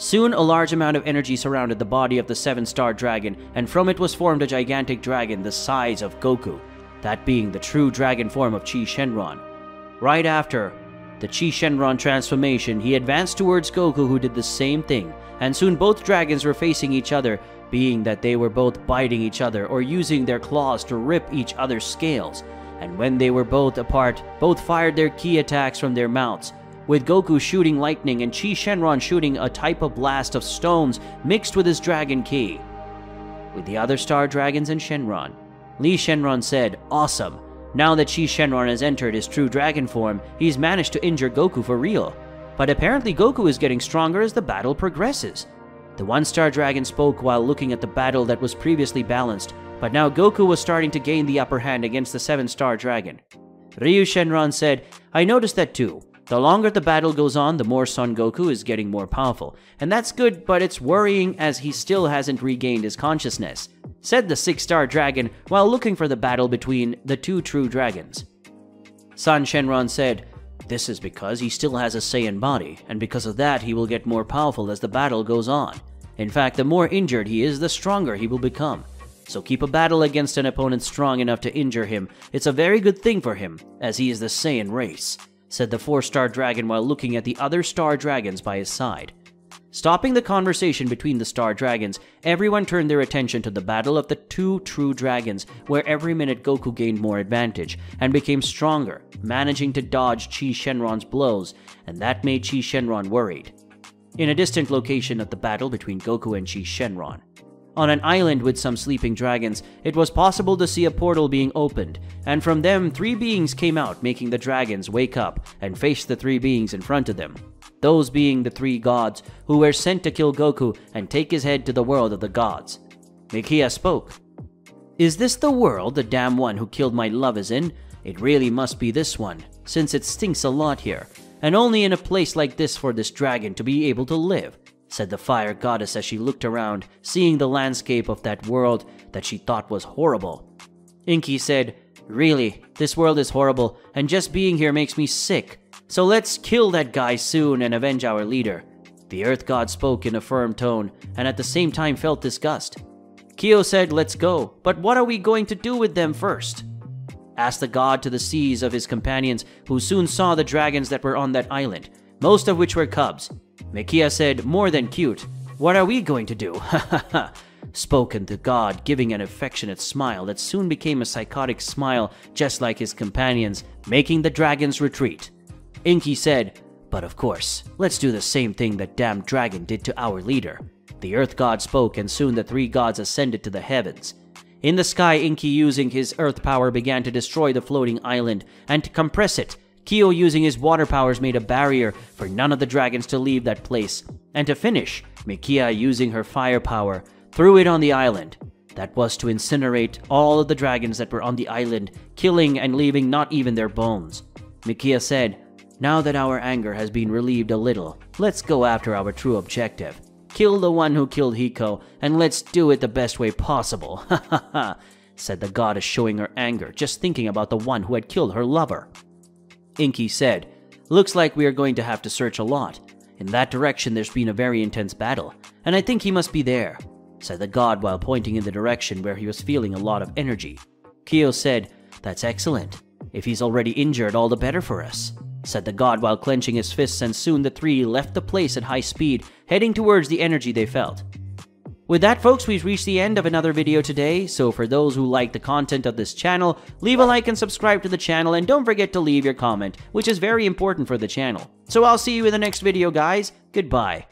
Soon, a large amount of energy surrounded the body of the seven star dragon, and from it was formed a gigantic dragon the size of Goku, that being the true dragon form of Chi Shenron. Right after the Chi Shenron transformation, he advanced towards Goku, who did the same thing, and soon both dragons were facing each other, being that they were both biting each other or using their claws to rip each other's scales. And when they were both apart, both fired their ki attacks from their mouths, with Goku shooting lightning and Chi Shenron shooting a type of blast of stones mixed with his dragon ki. With the other star dragons and Shenron, Li Shenron said, Awesome! Now that Chi Shenron has entered his true dragon form, he's managed to injure Goku for real. But apparently Goku is getting stronger as the battle progresses. The one-star dragon spoke while looking at the battle that was previously balanced, but now Goku was starting to gain the upper hand against the seven-star dragon. Ryu Shenron said, I noticed that too. The longer the battle goes on, the more Son Goku is getting more powerful. And that's good, but it's worrying as he still hasn't regained his consciousness, said the six-star dragon while looking for the battle between the two true dragons. San Shenron said, This is because he still has a Saiyan body, and because of that he will get more powerful as the battle goes on. In fact, the more injured he is, the stronger he will become. So keep a battle against an opponent strong enough to injure him. It's a very good thing for him, as he is the Saiyan race, said the four-star dragon while looking at the other star dragons by his side. Stopping the conversation between the star dragons, everyone turned their attention to the battle of the two true dragons, where every minute Goku gained more advantage and became stronger, managing to dodge Chi Shenron's blows, and that made Chi Shenron worried. In a distant location of the battle between Goku and Chi Shenron, on an island with some sleeping dragons, it was possible to see a portal being opened, and from them three beings came out making the dragons wake up and face the three beings in front of them those being the three gods who were sent to kill Goku and take his head to the world of the gods. Mikia spoke. Is this the world the damn one who killed my love is in? It really must be this one, since it stinks a lot here, and only in a place like this for this dragon to be able to live, said the fire goddess as she looked around, seeing the landscape of that world that she thought was horrible. Inky said, Really, this world is horrible, and just being here makes me sick. So let's kill that guy soon and avenge our leader. The Earth God spoke in a firm tone and at the same time felt disgust. Kyo said, Let's go, but what are we going to do with them first? Asked the god to the seas of his companions, who soon saw the dragons that were on that island, most of which were cubs. Mikia said, More than cute. What are we going to do? Ha ha ha. Spoken the god, giving an affectionate smile that soon became a psychotic smile, just like his companions, making the dragons retreat. Inky said, But of course, let's do the same thing that damn dragon did to our leader. The Earth God spoke, and soon the three gods ascended to the heavens. In the sky, Inky using his earth power began to destroy the floating island and to compress it. Kyo using his water powers made a barrier for none of the dragons to leave that place. And to finish, Mikia using her fire power threw it on the island. That was to incinerate all of the dragons that were on the island, killing and leaving not even their bones. Mikia said, now that our anger has been relieved a little, let's go after our true objective. Kill the one who killed Hiko, and let's do it the best way possible. Ha ha ha, said the goddess showing her anger, just thinking about the one who had killed her lover. Inky said, Looks like we are going to have to search a lot. In that direction there's been a very intense battle, and I think he must be there, said the god while pointing in the direction where he was feeling a lot of energy. Kyo said, That's excellent. If he's already injured, all the better for us said the god while clenching his fists, and soon the three left the place at high speed, heading towards the energy they felt. With that, folks, we've reached the end of another video today, so for those who like the content of this channel, leave a like and subscribe to the channel, and don't forget to leave your comment, which is very important for the channel. So I'll see you in the next video, guys. Goodbye.